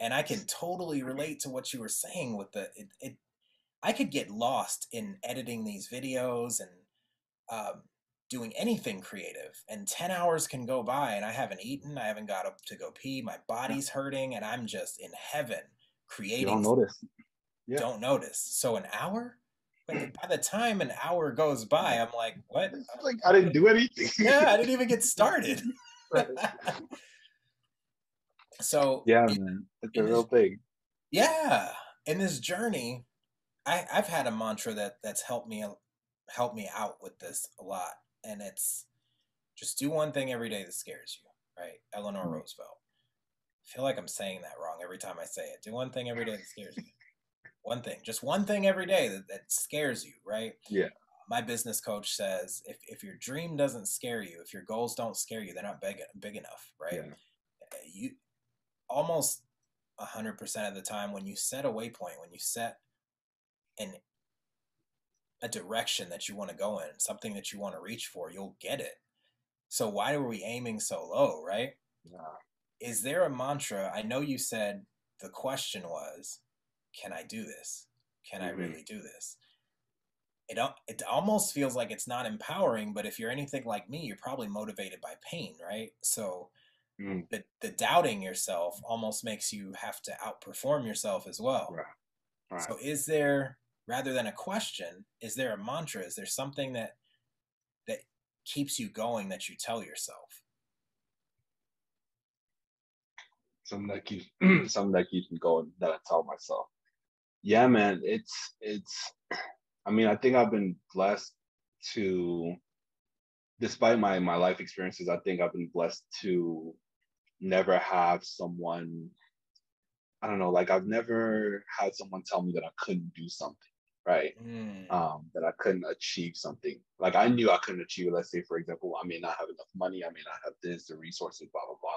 S1: and I can totally relate to what you were saying with the it. it I could get lost in editing these videos and um, doing anything creative, and ten hours can go by, and I haven't eaten, I haven't got up to go pee, my body's hurting, and I'm just in heaven creating. You
S2: don't notice.
S1: Yeah. Don't notice. So an hour. [CLEARS THROAT] By the time an hour goes by, I'm like, "What?
S2: like I didn't do anything."
S1: yeah, I didn't even get [LAUGHS] started. [LAUGHS] So
S2: yeah, man, it's a real thing.
S1: Yeah, in this journey, I, I've had a mantra that that's helped me help me out with this a lot, and it's just do one thing every day that scares you. Right, Eleanor mm-hmm. Roosevelt. I feel like I'm saying that wrong every time I say it. Do one thing every day that scares you. one thing, just one thing every day that, that scares you. Right.
S2: Yeah
S1: my business coach says if, if your dream doesn't scare you if your goals don't scare you they're not big, big enough right yeah. you almost 100% of the time when you set a waypoint, when you set an a direction that you want to go in, something that you want to reach for, you'll get it. So why are we aiming so low, right?
S2: Yeah.
S1: Is there a mantra? I know you said the question was, can I do this? Can mm-hmm. I really do this? It it almost feels like it's not empowering, but if you're anything like me, you're probably motivated by pain, right? So
S2: Mm.
S1: The, the doubting yourself almost makes you have to outperform yourself as well.
S2: Right. Right.
S1: So, is there, rather than a question, is there a mantra? Is there something that that keeps you going that you tell yourself?
S2: Something that keeps [CLEARS THROAT] something that keeps me going that I tell myself. Yeah, man. It's it's. [CLEARS THROAT] I mean, I think I've been blessed to despite my my life experiences, I think I've been blessed to never have someone I don't know, like I've never had someone tell me that I couldn't do something, right?
S1: Mm.
S2: Um, that I couldn't achieve something. Like I knew I couldn't achieve. Let's say, for example, I may not have enough money, I may not have this, the resources, blah, blah, blah.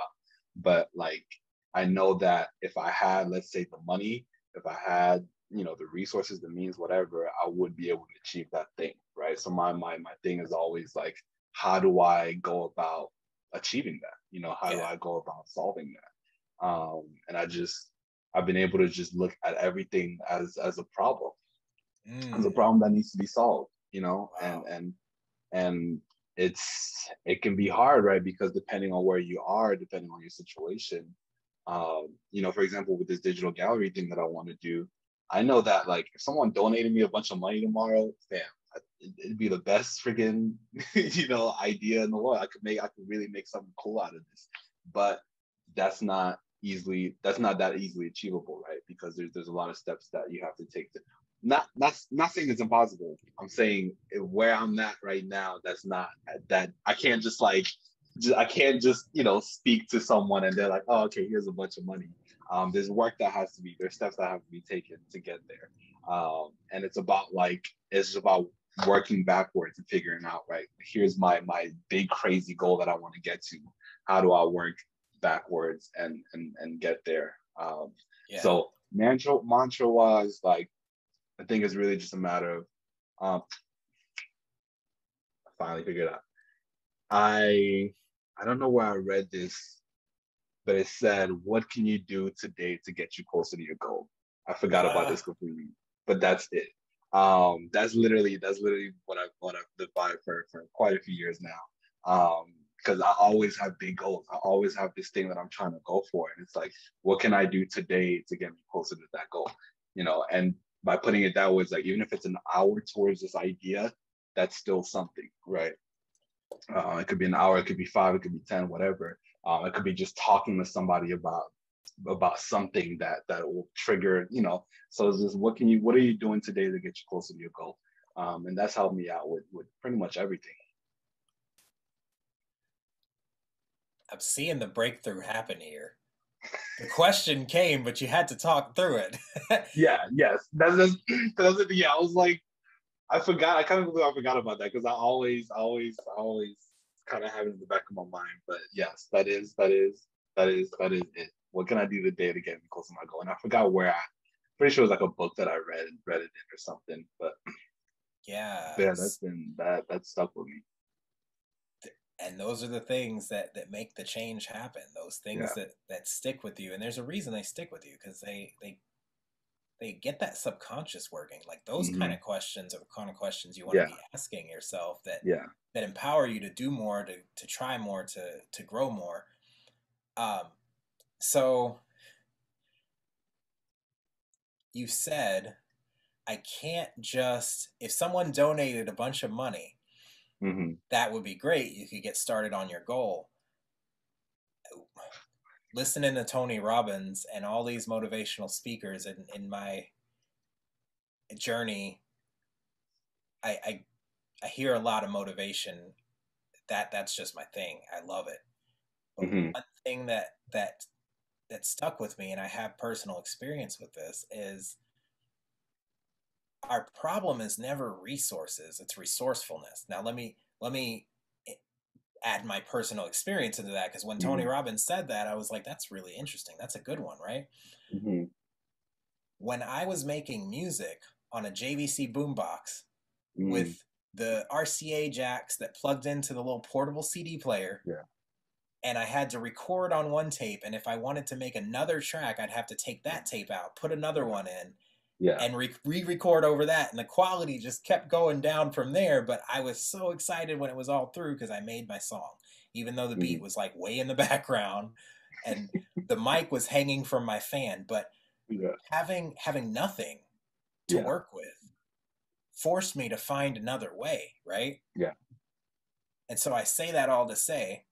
S2: But like I know that if I had, let's say, the money, if I had, you know, the resources, the means, whatever, I would be able to achieve that thing, right? So my my my thing is always like, how do I go about achieving that? You know, how yeah. do I go about solving that? Um, and I just I've been able to just look at everything as as a problem, mm. as a mm. problem that needs to be solved. You know, wow. and and and it's it can be hard, right? Because depending on where you are, depending on your situation, um, you know, for example, with this digital gallery thing that I want to do, I know that like if someone donated me a bunch of money tomorrow, fam, it'd be the best freaking [LAUGHS] you know idea in the world. I could make I could really make something cool out of this, but that's not easily that's not that easily achievable, right? Because there's there's a lot of steps that you have to take to. Not not not saying it's impossible. I'm saying where I'm at right now, that's not that I can't just like I can't just you know speak to someone and they're like, oh, okay, here's a bunch of money. Um, there's work that has to be, there's steps that have to be taken to get there. Um, and it's about like it's about working backwards and figuring out right. Here's my my big crazy goal that I want to get to. How do I work backwards and and and get there? Um, yeah. So mantra mantra wise, like I think it's really just a matter of um, I finally figured out. I I don't know where I read this, but it said, "What can you do today to get you closer to your goal?" I forgot uh, about this completely, but that's it. Um, that's literally that's literally what I what I've lived by for for quite a few years now. Um, because I always have big goals. I always have this thing that I'm trying to go for, and it's like, what can I do today to get me closer to that goal? You know, and by putting it that way, it's like even if it's an hour towards this idea, that's still something, right? Uh, it could be an hour, it could be five, it could be ten, whatever. Um, it could be just talking to somebody about about something that that will trigger, you know. So it's just what can you, what are you doing today to get you closer to your goal? Um, and that's helped me out with with pretty much everything.
S1: I'm seeing the breakthrough happen here. The question came, but you had to talk through it. [LAUGHS]
S2: yeah, yes, that's just, that's the yeah. I was like, I forgot. I kind of I forgot about that because I always, always, always kind of have it in the back of my mind. But yes, that is, that is, that is, that is it. What can I do today to get me close to my goal? And I forgot where I. Pretty sure it was like a book that I read and read it in or something. But [CLEARS THROAT]
S1: yeah,
S2: yeah, that's been that that stuck with me.
S1: And those are the things that that make the change happen. Those things yeah. that that stick with you, and there's a reason they stick with you because they they they get that subconscious working like those mm-hmm. kind of questions are the kind of questions you want yeah. to be asking yourself that
S2: yeah
S1: that empower you to do more to to try more to to grow more um so you said i can't just if someone donated a bunch of money mm-hmm. that would be great you could get started on your goal listening to Tony Robbins and all these motivational speakers in, in my journey, I, I I hear a lot of motivation. That that's just my thing. I love it. But mm-hmm. one thing that that that stuck with me, and I have personal experience with this, is our problem is never resources; it's resourcefulness. Now, let me let me add my personal experience into that because when Tony mm-hmm. Robbins said that, I was like, that's really interesting. That's a good one, right? Mm-hmm. When I was making music on a JVC boombox mm-hmm. with the RCA jacks that plugged into the little portable CD player.
S2: Yeah.
S1: And I had to record on one tape. And if I wanted to make another track, I'd have to take that tape out, put another one in,
S2: yeah.
S1: and re record over that. And the quality just kept going down from there. But I was so excited when it was all through because I made my song, even though the beat mm-hmm. was like way in the [LAUGHS] background and the mic was hanging from my fan. But yeah. having having nothing to yeah. work with forced me to find another way, right?
S2: Yeah.
S1: And so I say that all to say,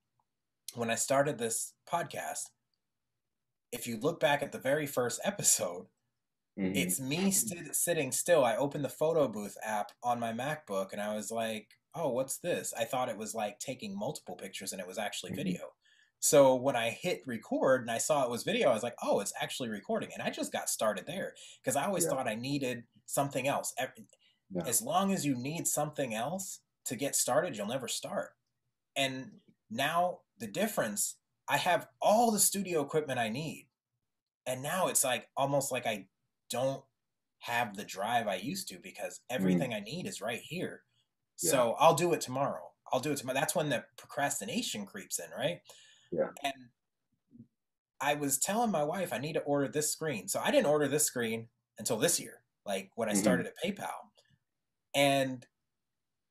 S1: when I started this podcast, if you look back at the very first episode, Mm-hmm. It's me st- sitting still. I opened the photo booth app on my MacBook and I was like, oh, what's this? I thought it was like taking multiple pictures and it was actually mm-hmm. video. So when I hit record and I saw it was video, I was like, oh, it's actually recording. And I just got started there because I always yeah. thought I needed something else. Yeah. As long as you need something else to get started, you'll never start. And now the difference, I have all the studio equipment I need. And now it's like almost like I don't have the drive I used to because everything mm. I need is right here. Yeah. So I'll do it tomorrow. I'll do it tomorrow. That's when the procrastination creeps in, right?
S2: Yeah.
S1: And I was telling my wife I need to order this screen. So I didn't order this screen until this year, like when I mm-hmm. started at PayPal. And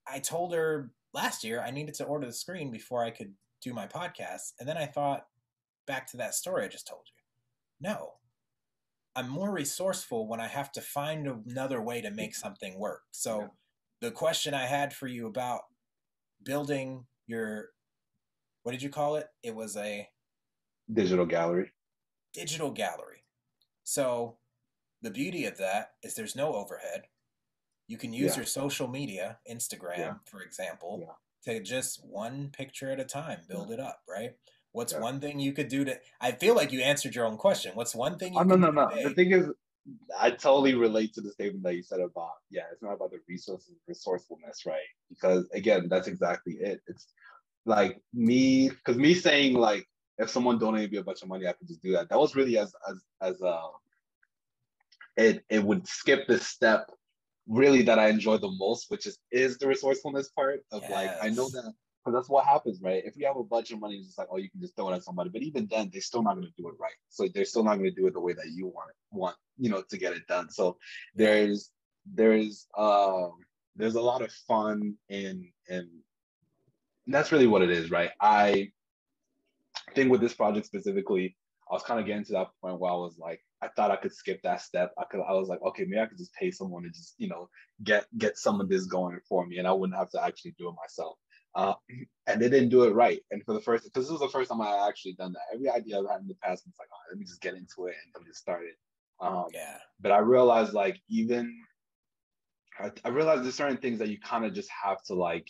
S1: I told her last year I needed to order the screen before I could do my podcast. And then I thought back to that story I just told you. No, I'm more resourceful when I have to find another way to make something work. So yeah. the question I had for you about building your what did you call it? It was a
S2: digital gallery.
S1: Digital gallery. So the beauty of that is there's no overhead. You can use yeah. your social media, Instagram, yeah. for example, to just one picture at a time, build it up, right? What's yeah. one thing you could do to? I feel like you answered your own question. What's one thing? You
S2: oh, no, no, no. The thing is, I totally relate to the statement that you said about yeah, it's not about the resources, resourcefulness, right? Because again, that's exactly it. It's like me, because me saying like if someone donated me a bunch of money, I could just do that. That was really as as as uh, it it would skip the step really that I enjoy the most, which is is the resourcefulness part of yes. like I know that because that's what happens, right? If you have a bunch of money, it's just like, oh, you can just throw it at somebody. But even then, they're still not going to do it right. So they're still not going to do it the way that you want it, want you know to get it done. So there's there's um there's a lot of fun in in that's really what it is, right? I think with this project specifically, I was kind of getting to that point where I was like, I thought I could skip that step. I could I was like, okay, maybe I could just pay someone to just, you know, get get some of this going for me and I wouldn't have to actually do it myself. Uh, [CLEARS THROAT] and they didn't do it right. And for the first, because this was the first time I actually done that. Every idea I've had in the past was like, oh, let me just get into it and let me just start it. Um, yeah. But I realized like even, I, I realized there's certain things that you kind of just have to like,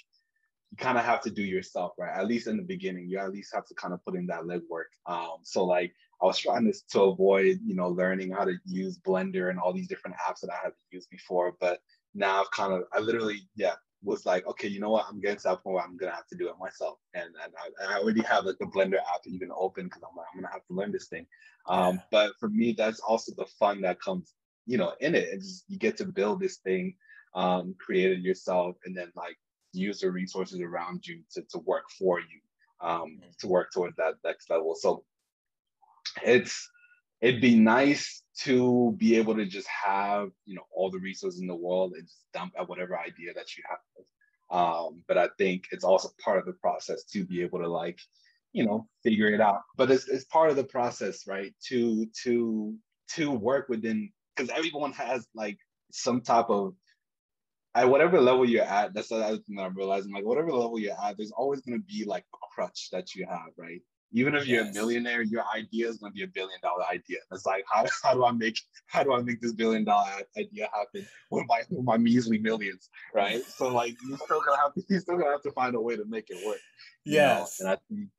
S2: you kind of have to do yourself, right? At least in the beginning, you at least have to kind of put in that legwork. Um, so like I was trying to, to avoid, you know, learning how to use Blender and all these different apps that I had used before. But now I've kind of, I literally, yeah, was like, okay, you know what? I'm getting to that point where I'm gonna have to do it myself, and and I, I already have like the Blender app even open because I'm like, I'm gonna have to learn this thing. Um, but for me, that's also the fun that comes, you know, in it. It's you get to build this thing, um, create it yourself, and then like use the resources around you to to work for you, um, mm-hmm. to work towards that next level. So it's it'd be nice to be able to just have you know all the resources in the world and just dump at whatever idea that you have. Um, but i think it's also part of the process to be able to like you know figure it out. But it's, it's part of the process right? To to to work within because everyone has like some type of at whatever level you're at that's the other thing that i'm realizing like whatever level you're at there's always going to be like a crutch that you have right even if you're a millionaire, your idea is going to be a billion dollar idea. It's like how, [LAUGHS] how do I make how do I make this billion dollar idea happen with my with my measly millions, right? So like you still gonna have to you still gonna have to find a way to make it work.
S1: Yes,
S2: know? and I think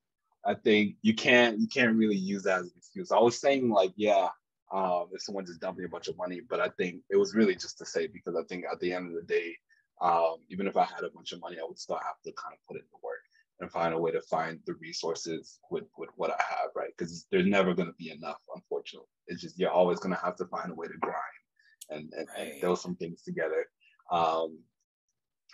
S2: I think you can't you can't really use that as an excuse. I was saying like yeah, um, if someone just dumped me a bunch of money, but I think it was really just to say because I think at the end of the day, um, even if I had a bunch of money, I would still have to kind of put in the work and find a way to find the resources with, with what I have, right? Because there's never going to be enough, unfortunately. It's just you're always going to have to find a way to grind and, and, right. and build some things together. Um,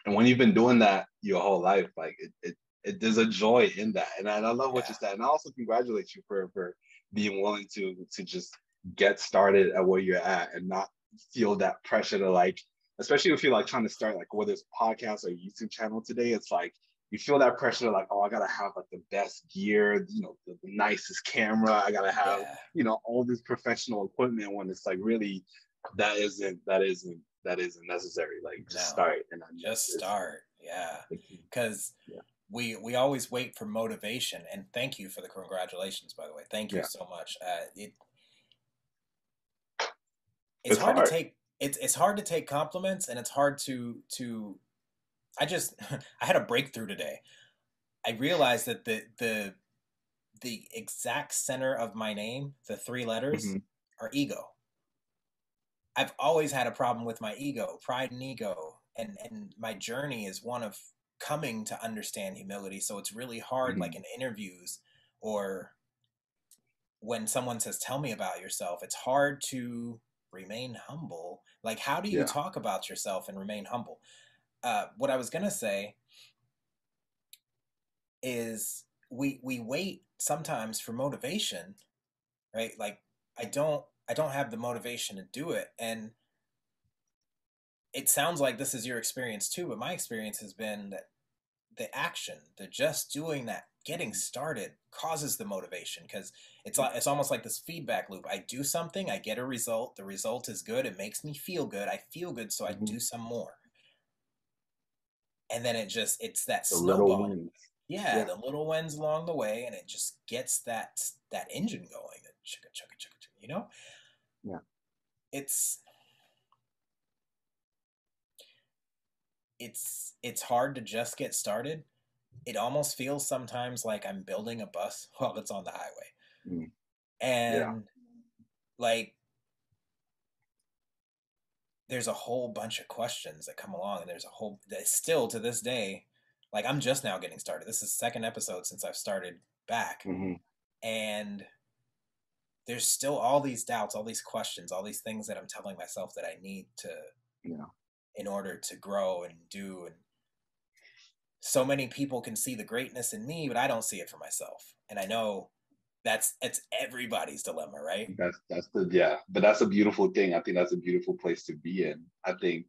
S2: and when you've been doing that your whole life, like it, it, it there's a joy in that, and I, and I love what yeah. you said, and I also congratulate you for for being willing to to just get started at where you're at and not feel that pressure to like, especially if you're like trying to start like whether it's podcast or YouTube channel today, it's like you feel that pressure like oh i gotta have like the best gear you know the, the nicest camera. I gotta have yeah. you know all this professional equipment when it's like really that isn't that isn't that isn't necessary like just no, start. And
S1: I just start. Yeah. Because yeah. we we always wait for motivation. And thank you for the congratulations by the way. Thank you yeah. so much. Uh, it it's, it's hard, hard. to take it's it's hard to take compliments and it's hard to to I just [LAUGHS] I had a breakthrough today. I realized that the the the exact center of my name, the three letters, mm-hmm. are ego. I've always had a problem with my ego, pride and ego, and and my journey is one of coming to understand humility. So it's really hard, mm-hmm. like in interviews or when someone says, "Tell me about yourself," it's hard to remain humble. Like, how do you yeah. talk about yourself and remain humble? Uh, what I was gonna say is we we wait sometimes for motivation, right? Like I don't I don't have the motivation to do it, and it sounds like this is your experience too. But my experience has been that the action, the just doing that, getting started, causes the motivation because it's it's almost like this feedback loop. I do something, I get a result. The result is good. It makes me feel good. I feel good, so I mm-hmm. do some more and then it just it's that the snowball. Yeah, yeah, the little wins along the way, and it just gets that that engine going. That chugga chugga chugga chugga. You know.
S2: Yeah.
S1: It's it's it's hard to just get started, it almost feels sometimes like I'm building a bus [LAUGHS] while it's on the highway.
S2: Mm.
S1: And
S2: Yeah.
S1: like there's a whole bunch of questions that come along and there's a whole that still to this day like I'm just now getting started. This is the second episode since I've started back
S2: hmm
S1: and there's still all these doubts, all these questions, all these things that I'm telling myself that I need to
S2: Yeah.
S1: in order to grow and do and so many people can see the greatness in me but i don't see it for myself and i know that's it's everybody's dilemma right
S2: That's that's the yeah, but that's a beautiful thing. I think that's a beautiful place to be in. I think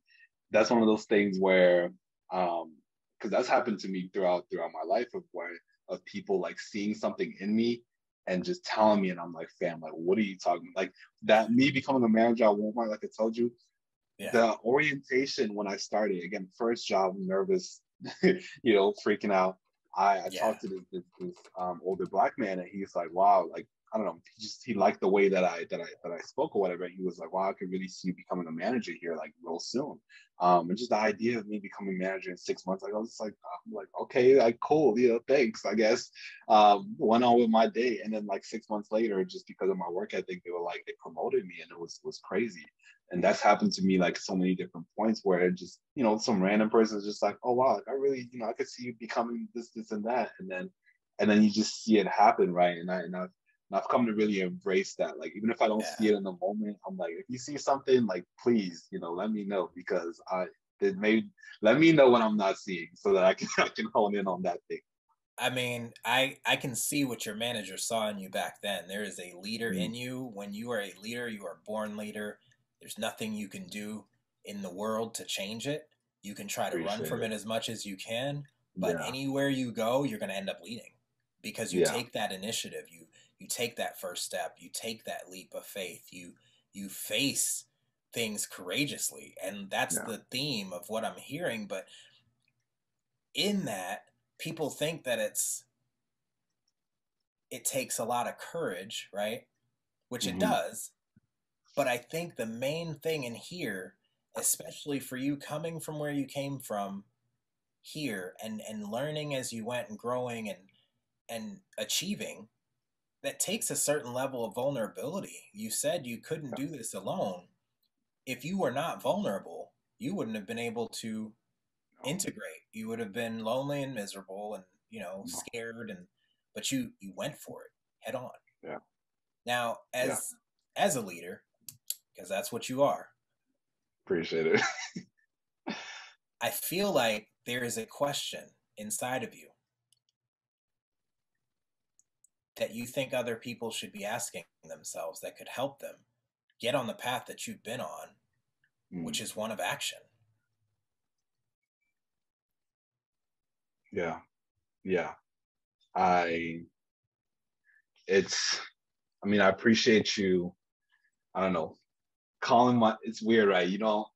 S2: that's one of those things where um because that's happened to me throughout throughout my life of where of people like seeing something in me and just telling me and I'm like, fam, like what are you talking like that me becoming a manager at Walmart, like I told you,
S1: yeah
S2: the orientation when I started, again, first job, nervous, [LAUGHS] you know, freaking out. I, I
S1: Yeah.
S2: talked to this, this, this um, older black man, and he's like, "Wow, like I don't know, he just he liked the way that I that I that I spoke or whatever." He was like, "Wow, I could really see you becoming a manager here like real soon." Um, and just the idea of me becoming manager in six months, like I was just like, I'm like, okay, like cool, you know, thanks, I guess. Um, went on with my day, and then like six months later, just because of my work ethic, they were like they promoted me, and it was was crazy and that's happened to me like so many different points where it just you know some random person is just like oh wow like, i really you know i could see you becoming this this and that and then and then you just see it happen right and i and i've, and I've come to really embrace that like even if i don't
S1: Yeah.
S2: see it in the moment i'm like if you see something like please you know let me know because i it may let me know when i'm not seeing so that i can [LAUGHS] i can hone in on that thing
S1: i mean i i can see what your manager saw in you back then there is a leader
S2: Mm.
S1: in you when you are a leader you are born leader there's nothing you can do in the world to change it you can try to run from
S2: it.
S1: it as much as you can but
S2: yeah
S1: anywhere you go you're going to end up leading because you
S2: Yeah.
S1: take that initiative you you take that first step you take that leap of faith you you face things courageously and that's
S2: Yeah.
S1: the theme of what i'm hearing but in that people think that it's it takes a lot of courage right which
S2: Mhm.
S1: it does but i think the main thing in here especially for you coming from where you came from here and and learning as you went and growing and and achieving that takes a certain level of vulnerability. You said you couldn't do this alone. If you were not vulnerable you wouldn't have been able to integrate. You would have been lonely and miserable and you know
S2: No.
S1: scared and but you you went for it head on.
S2: Yeah.
S1: now as as a leader because that's what you are.
S2: Appreciate it. [LAUGHS]
S1: I feel like there is a question inside of you that you think other people should be asking themselves that could help them get on the path that you've been on,
S2: Mm.
S1: which is one of action.
S2: Yeah. Yeah. I it's I mean, I appreciate you, I don't know, calling my it's weird, right? You know,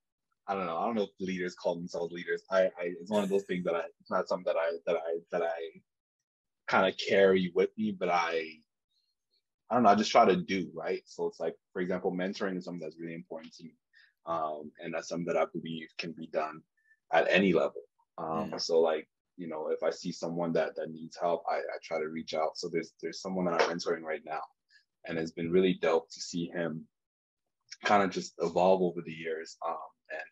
S2: I don't know. I don't know if leaders call themselves leaders. I, I it's one of those things that I it's not something that I that I that I kind of carry with me, but I I don't know, I just try to do, right? So it's like, for example, mentoring is something that's really important to me. Um, and that's something that I believe can be done at any level. Um,
S1: Mm.
S2: so like, you know, if I see someone that that needs help, I, I try to reach out. So there's there's someone that I'm mentoring right now, and it's been really dope to see him kind of just evolve over the years, um, and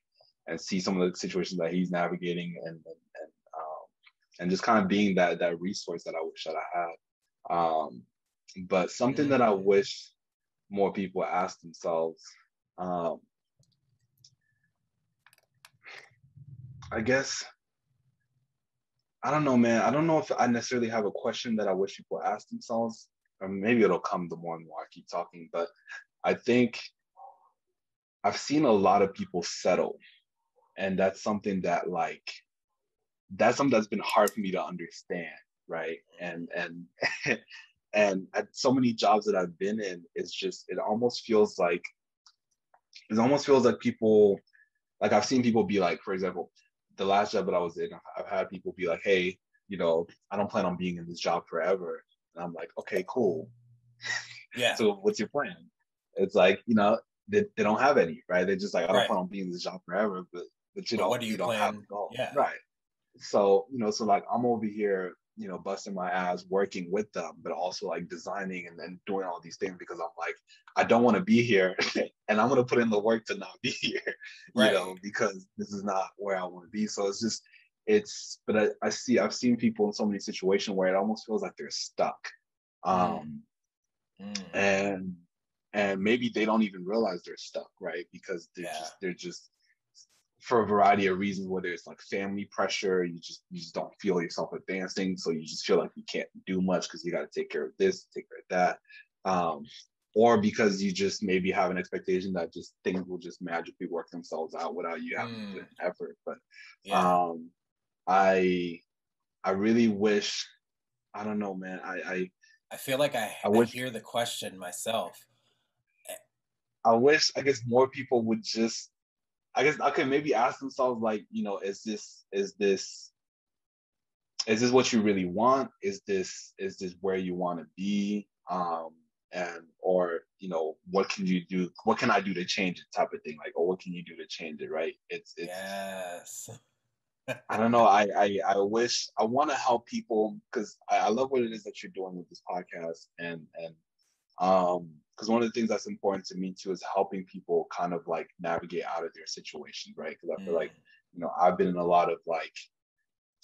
S2: and see some of the situations that he's navigating, and and and, and just kind of being that that resource that I wish that I had. Um, but something that I
S1: Mm.
S2: wish more people ask themselves, um, I guess I don't know, man. I don't know if I necessarily have a question that I wish people ask themselves, or maybe it'll come the more and more I keep talking. But I think I've seen a lot of people settle, and that's something that like that's something that's been hard for me to understand, right? And and [LAUGHS] and at so many jobs that I've been in, it's just it almost feels like it almost feels like people like I've seen people be like, for example, the last job that I was in, I've had people be like, hey, you know, I don't plan on being in this job forever. And I'm like, okay, cool.
S1: Yeah. [LAUGHS]
S2: So what's your plan? It's like, you know, they, they don't have any, right? They're just like, I don't
S1: Right.
S2: plan on being in this job forever, but but you
S1: But
S2: know,
S1: what do you
S2: don't have
S1: plan-
S2: a goal.
S1: yeah.
S2: Right. So you know, so like I'm over here, you know, busting my ass working with them, but also like designing and then doing all these things because I'm like, I don't want to be here, [LAUGHS] and I'm gonna put in the work to not be [LAUGHS] here, right. you know, because this is not where I want to be. So it's just, it's. But I, I see, I've seen people in so many situations where it almost feels like they're stuck, um, mm. and and maybe they don't even realize they're stuck, right? Because they're yeah. just they're just for a variety of reasons, whether it's like family pressure, you just you just don't feel yourself advancing, so you just feel like you can't do much because you got to take care of this, take care of that, um, or because you just maybe have an expectation that just things will just magically work themselves out without you having mm. to put effort. But yeah. um, I I really wish I don't know, man. I I,
S1: I feel like I, I, wish, I hear the question myself.
S2: I wish I guess more people would just I guess I could maybe ask themselves like, you know, is this is this is this what you really want? Is this is this where you want to be? Um and or you know, what can you do? What can I do to change it? Type of thing, like, or what can you do to change it? Right? It's it's
S1: yes.
S2: I don't know. I I, I wish I want to help people because I, I love what it is that you're doing with this podcast and and um because one of the things that's important to me too is helping people kind of like navigate out of their situation, right? Because I feel mm. like, you know, I've been in a lot of like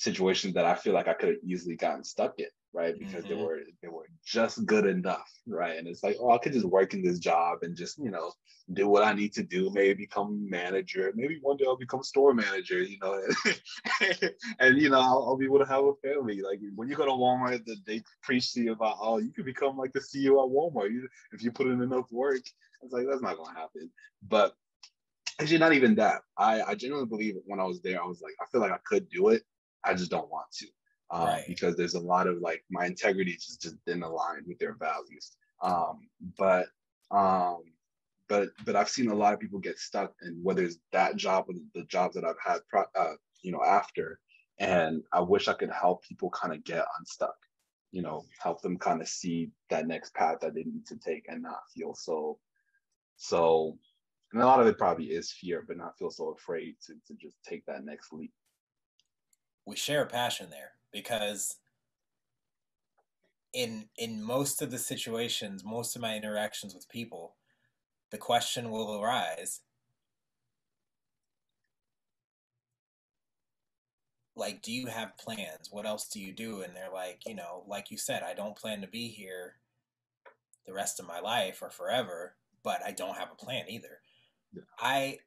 S2: situations that I feel like I could have easily gotten stuck in, right? Because mm-hmm. they were they were just good enough, right? And it's like, oh, I could just work in this job and just, you know, do what I need to do, maybe become manager, maybe one day I'll become store manager, you know, [LAUGHS] and you know, I'll, I'll, be able to have a family. Like when you go to Walmart, they preach to you about, oh, you can become like the CEO at Walmart if you put in enough work. It's like that's not gonna happen. But actually, not even that. I I genuinely believe when I was there, I was like, I feel like I could do it. I just don't want to. Um, right. because there's a lot of like my integrity just just didn't align with their values. Um, but um, but but I've seen a lot of people get stuck in whether it's that job or the jobs that I've had, uh, you know, after. And I wish I could help people kind of get unstuck, you know, help them kind of see that next path that they need to take and not feel so, so. And a lot of it probably is fear, but not feel so afraid to to just take that next leap.
S1: We share a passion there because in in most of the situations, most of my interactions with people, the question will arise like do you have plans? What else do you do? And they're like you know like you said i don't plan to be here the rest of my life or forever but i don't have a plan either. Yeah. i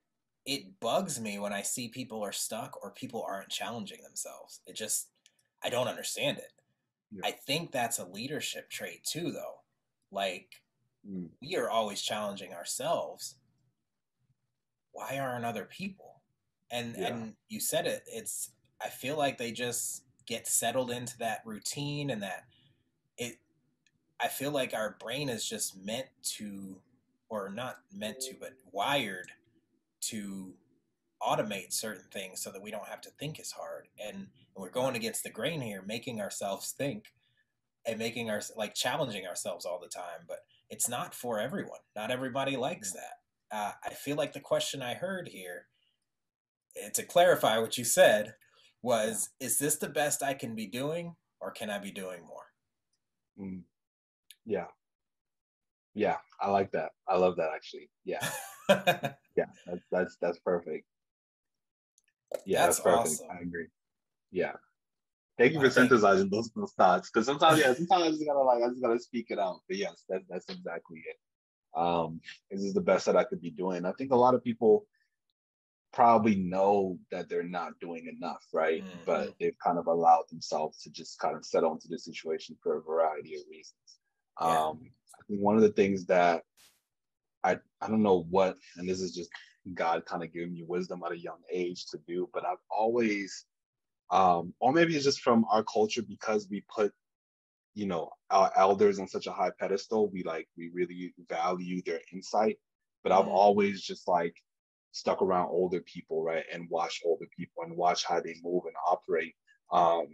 S1: it bugs me when i see people are stuck or people aren't challenging themselves it just i don't understand it yeah. i think that's a leadership trait too though like mm. we are always challenging ourselves why aren't other people and yeah. and you said it it's i feel like they just get settled into that routine and that it i feel like our brain is just meant to or not meant to but wired to automate certain things so that we don't have to think as hard and, we're going against the grain here making ourselves think and making our like challenging ourselves all the time but it's not for everyone. Not everybody likes that. Uh, I feel like the question I heard here, and to clarify what you said, was Is this the best I can be doing, or can I be doing more?
S2: Mm. Yeah. Yeah, I like that. I love that actually. Yeah. [LAUGHS] yeah, that's that's that's perfect. Yeah, that's, that's perfect. Awesome. I agree. Yeah. Thank you for synthesizing those, those thoughts. Because sometimes, yeah, sometimes I just gotta like I just gotta speak it out. But yes, that, that's exactly it. Um, this is the best that I could be doing. I think a lot of people probably know that they're not doing enough, right? Mm-hmm. But they've kind of allowed themselves to just kind of settle into the situation for a variety of reasons. Yeah. Um, one of the things that I I don't know what, and this is just God kind of giving me wisdom at a young age to do, but I've always um, or maybe it's just from our culture because we put you know our elders on such a high pedestal we like we really value their insight but i've always just like stuck around older people right and watch older people and watch how they move and operate um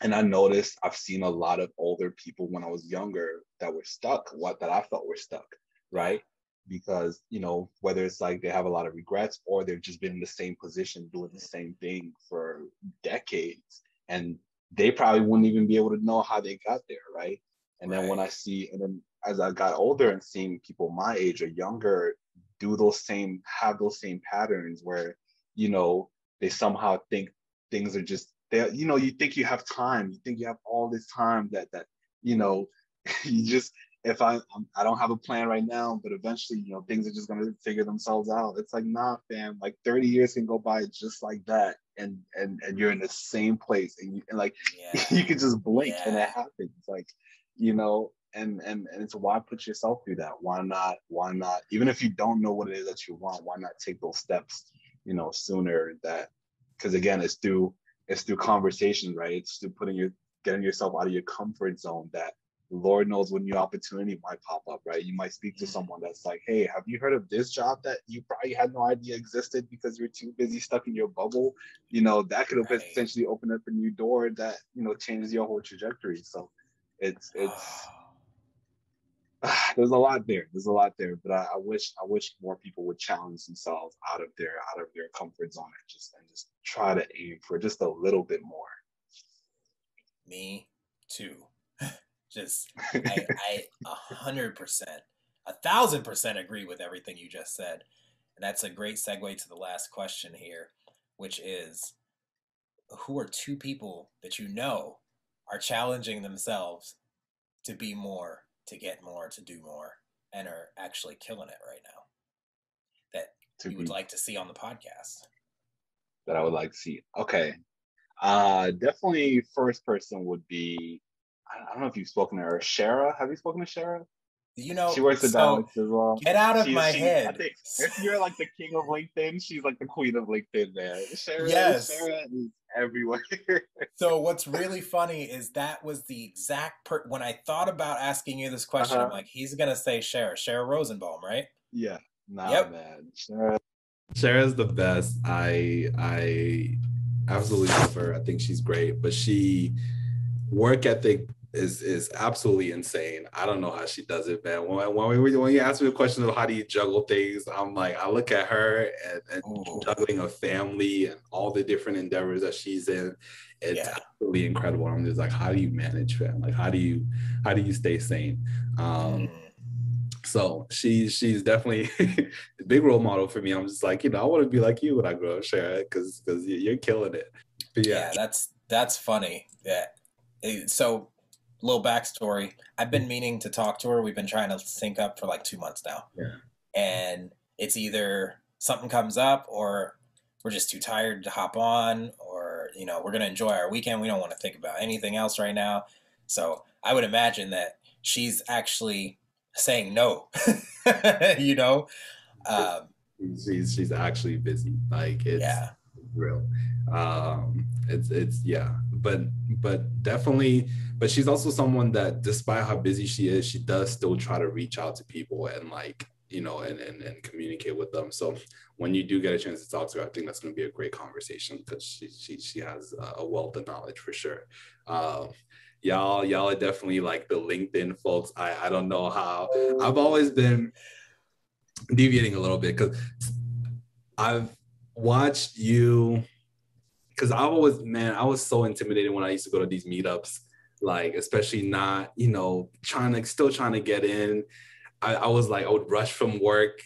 S2: and i noticed i've seen a lot of older people when i was younger that were stuck what that i felt were stuck right because you know whether it's like they have a lot of regrets or they've just been in the same position doing the same thing for decades and they probably wouldn't even be able to know how they got there, right? And then when I see, and then as I got older and seeing people my age or younger do those same, have those same patterns where, you know, they somehow think things are just there. You know, you think you have time, you think you have all this time that that you know, [LAUGHS] you just if I I do not have a plan right now, but eventually, you know, things are just gonna figure themselves out. It's like, nah, fam. Like 30 years can go by just like that, and and and you're in the same place, and, you, and like [LAUGHS] yeah. you can just blink yeah. and it happens. Like, you know, and and and it's why put yourself through that? Why not? Why not? Even if you don't know what it is that you want, why not take those steps? You know, sooner. That because again, it's through it's through conversation, right? It's through putting your getting yourself out of your comfort zone that Lord knows when new opportunity might pop up, right? You might speak to mm-hmm. someone that's like, hey, have you heard of this job that you probably had no idea existed because you're too busy stuck in your bubble? You know, that could right. potentially open up a new door that, you know, changes your whole trajectory. So it's it's [SIGHS] there's a lot there. There's a lot there. But I, I, wish I wish more people would challenge themselves out of their out of their comfort zone and just and just try to aim for just a little bit more.
S1: Me too. [LAUGHS] Just I, [LAUGHS] I a hundred percent, a thousand percent agree with everything you just said. And that's a great segue to the last question here, which is who are two people that you know are challenging themselves to be more, to get more, to do more, and are actually killing it right now that to you would like to see on the podcast?
S2: That I would like to see. Okay. Uh definitely first person would be I don't know if you've spoken to her. Shara, have you spoken to Shara?
S1: You know,
S2: she works at so, as well.
S1: Get out of she's, my head. I think
S2: if you're like the king of LinkedIn, she's like the queen of LinkedIn. Man, Shara,
S1: yes.
S2: Shara is everywhere. [LAUGHS]
S1: so what's really funny is that was the exact per- when I thought about asking you this question, uh-huh. I'm like, he's gonna say Shara, Shara Rosenbaum, right?
S2: Yeah. Nah, yep. man. Shara.
S3: Shara's the best. I I absolutely love her. I think she's great, but she work ethic is is absolutely insane. I don't know how she does it, man. When when, we, when you ask me the question of how do you juggle things, I'm like, I look at her and, and juggling a family and all the different endeavors that she's in. It's yeah. absolutely incredible. I'm just like, how do you manage, man? Like, how do you how do you stay sane? Um, mm. so she's she's definitely a [LAUGHS] big role model for me. I'm just like, you know, I want to be like you when I grow up, Shara, because because you're killing it.
S1: But yeah. yeah, that's that's funny. Yeah. So little backstory. I've been meaning to talk to her. We've been trying to sync up for like two months now.
S3: Yeah.
S1: And it's either something comes up or we're just too tired to hop on or, you know, we're going to enjoy our weekend. We don't want to think about anything else right now. So I would imagine that she's actually saying no, [LAUGHS] you know? Um,
S3: she's, she's actually busy. Like it's yeah. real. Um, it's, it's, yeah, but, but definitely, but she's also someone that despite how busy she is she does still try to reach out to people and like you know and and, and communicate with them. So when you do get a chance to talk to her i think that's going to be a great conversation because she, she she has a wealth of knowledge for sure. Um, y'all y'all are definitely like the linkedin folks. I i don't know how i've always been deviating a little bit because i've watched you because i was man i was so intimidated when i used to go to these meetups like especially not you know trying to still trying to get in. I, I, was like i would rush from work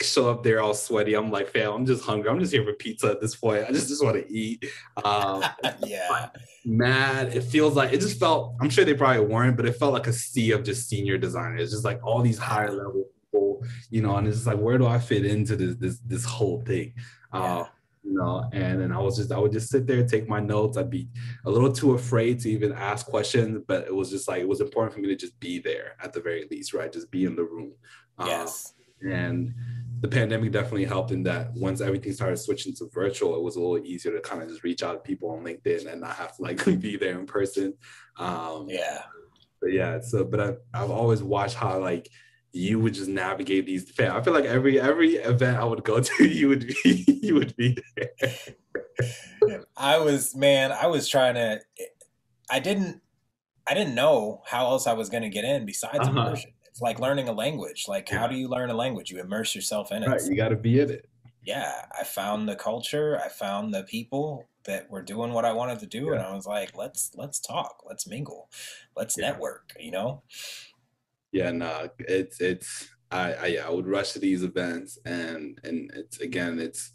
S3: show up there all sweaty. I'm like fam i'm just hungry. I'm just here for pizza at this point. I just just want to eat. Um [LAUGHS]
S1: yeah.
S3: mad. It feels like it just felt i'm sure they probably weren't but it felt like a sea of just senior designers just like all these higher level people you know and it's just like where do i fit into this this this whole thing? Yeah. You know and then i was just i would just sit there take my notes. I'd be a little too afraid to even ask questions but it was just like it was important for me to just be there at the very least right? Just be in the room.
S1: Yes.
S3: um, and the pandemic definitely helped in that once everything started switching to virtual it was a little easier to kind of just reach out to people on linkedin and not have to like [LAUGHS] be there in person. Um
S1: yeah.
S3: but yeah so but I've, I've always watched how like you would just navigate these. fair. I feel like every every event I would go to, [LAUGHS] you would be you would be
S1: there. [LAUGHS] I was man, I was trying to. I didn't. I didn't know how else I was going to get in besides uh-huh. immersion. It's like learning a language. Like, yeah. how do you learn a language? You immerse yourself in it.
S3: Right, you got to be in it.
S1: Yeah, I found the culture. I found the people, that were doing what I wanted to do, yeah. and I was like, let's let's talk, let's mingle, let's yeah. network. You know?
S2: Yeah, no, it's it's I, I I would rush to these events, and and it's again, it's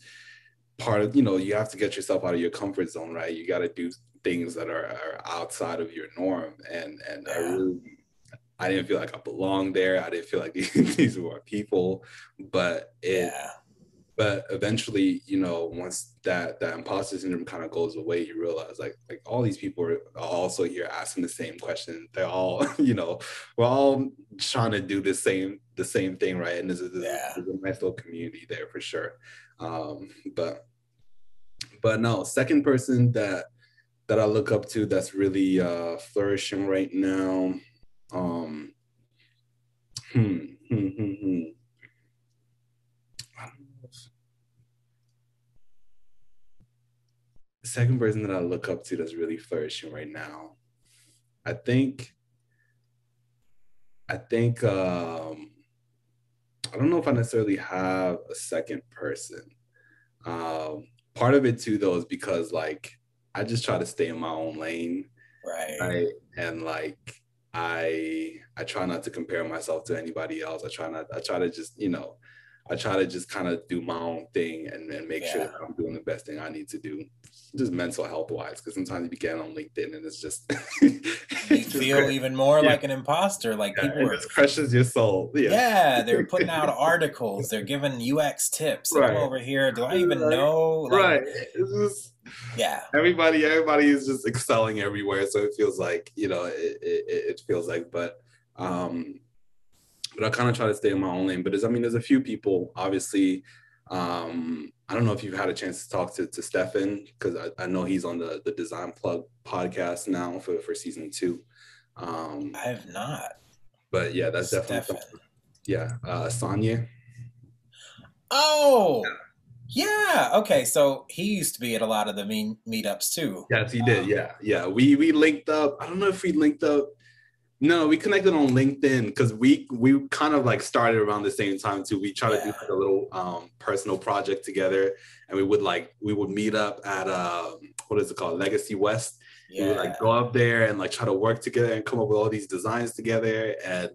S2: part of you know you have to get yourself out of your comfort zone, right? You got to do things that are, are outside of your norm, and and yeah. I really I didn't feel like I belonged there. I didn't feel like [LAUGHS] these were people, but it. Yeah. But eventually, you know, once that that imposter syndrome kind of goes away, you realize like like all these people are also here asking the same question. They're all, [LAUGHS] you know, we're all trying to do the same the same thing, right? And there's, there's, yeah. there's a nice little community there for sure. Um, but but no, second person that that I look up to that's really uh, flourishing right now. Um, hmm, hmm, hmm, hmm. Second person that I look up to that's really flourishing right now, I think, I think, um, I don't know if I necessarily have a second person. Um, part of it too, though, is because like I just try to stay in my own lane.
S1: Right.
S2: Right. And like I I try not to compare myself to anybody else. I try not I try to just, you know, I try to just kind of do my own thing and, and make yeah. sure that I'm doing the best thing I need to do, just mental health wise. Because sometimes you begin on LinkedIn and it's just [LAUGHS]
S1: you feel even more yeah. like an imposter. Like yeah, people
S2: are, it crushes your soul.
S1: Yeah. yeah, they're [LAUGHS] putting out articles. They're giving UX tips. Right. I'm over here. Do I even
S2: right.
S1: know?
S2: Like, right. It's just
S1: yeah.
S2: Everybody, everybody is just excelling everywhere. So it feels like you know, it, it, it feels like, but um but I kind of try to stay in my own lane. But there's, I mean, there's a few people, obviously. Um, I don't know if you've had a chance to talk to, to Stefan because I, I know he's on the, the Design Plug podcast now for, for season two. Um,
S1: I have not.
S2: But yeah, that's Stefan. definitely yeah. Uh, Sonia.
S1: Oh, yeah. Okay. So he used to be at a lot of the mean meetups too.
S2: Yes, he did. Um, yeah. Yeah. We we linked up. I don't know if we linked up no, we connected on LinkedIn because we we kind of like started around the same time too. We try yeah. to do like a little um, personal project together, and we would like we would meet up at uh, what is it called, Legacy West. Yeah. We would like go up there and like try to work together and come up with all these designs together. And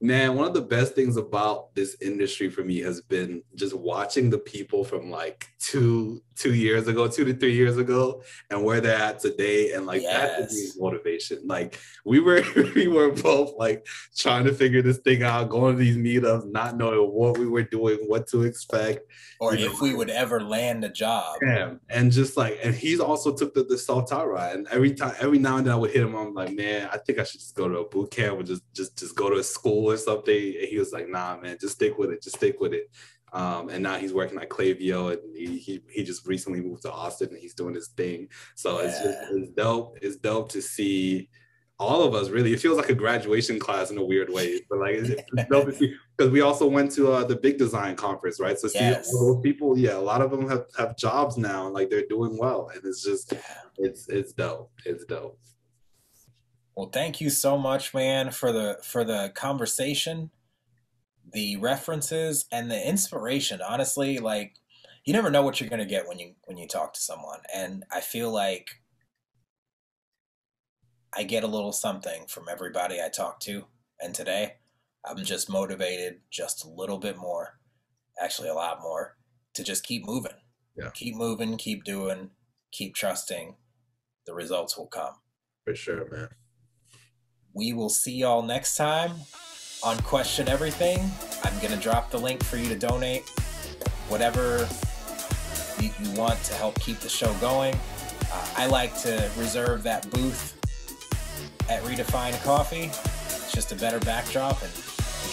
S2: man, one of the best things about this industry for me has been just watching the people from like two two years ago, two to three years ago, and where they're at today. And like yes. that motivation. Like we were [LAUGHS] we were both like trying to figure this thing out, going to these meetups, not knowing what we were doing, what to expect.
S1: Or if know. we would ever land a job.
S2: Yeah. And just like and he's also took the, the self-taught ride. And every time every now and then I would hit him, I'm like, man, I think I should just go to a boot camp or just just just go to a school or something. And he was like, nah, man, just stick with it, just stick with it. Um, and now he's working at Klaviyo and he, he, he just recently moved to Austin and he's doing his thing. So yeah. it's just it's dope. It's dope to see all of us really. It feels like a graduation class in a weird way, but like it's, it's [LAUGHS] dope to see because we also went to uh, the big design conference, right? So see yes. all those people, yeah, a lot of them have, have jobs now and like they're doing well. And it's just it's it's dope. It's dope.
S1: Well, thank you so much, man, for the for the conversation the references and the inspiration honestly like you never know what you're going to get when you when you talk to someone and i feel like i get a little something from everybody i talk to and today i'm just motivated just a little bit more actually a lot more to just keep moving.
S2: Yeah.
S1: keep moving keep doing keep trusting. The results will come.
S2: For sure man.
S1: We will see y'all next time on Question Everything. I'm going to drop the link for you to donate whatever you, you want to help keep the show going. Uh, I like to reserve that booth at Redefine Coffee. It's just a better backdrop and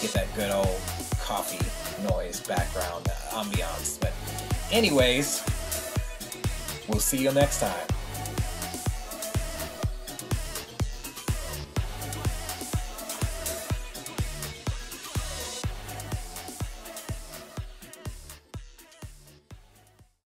S1: get that good old coffee noise background uh, ambiance. But, anyways, we'll see you next time.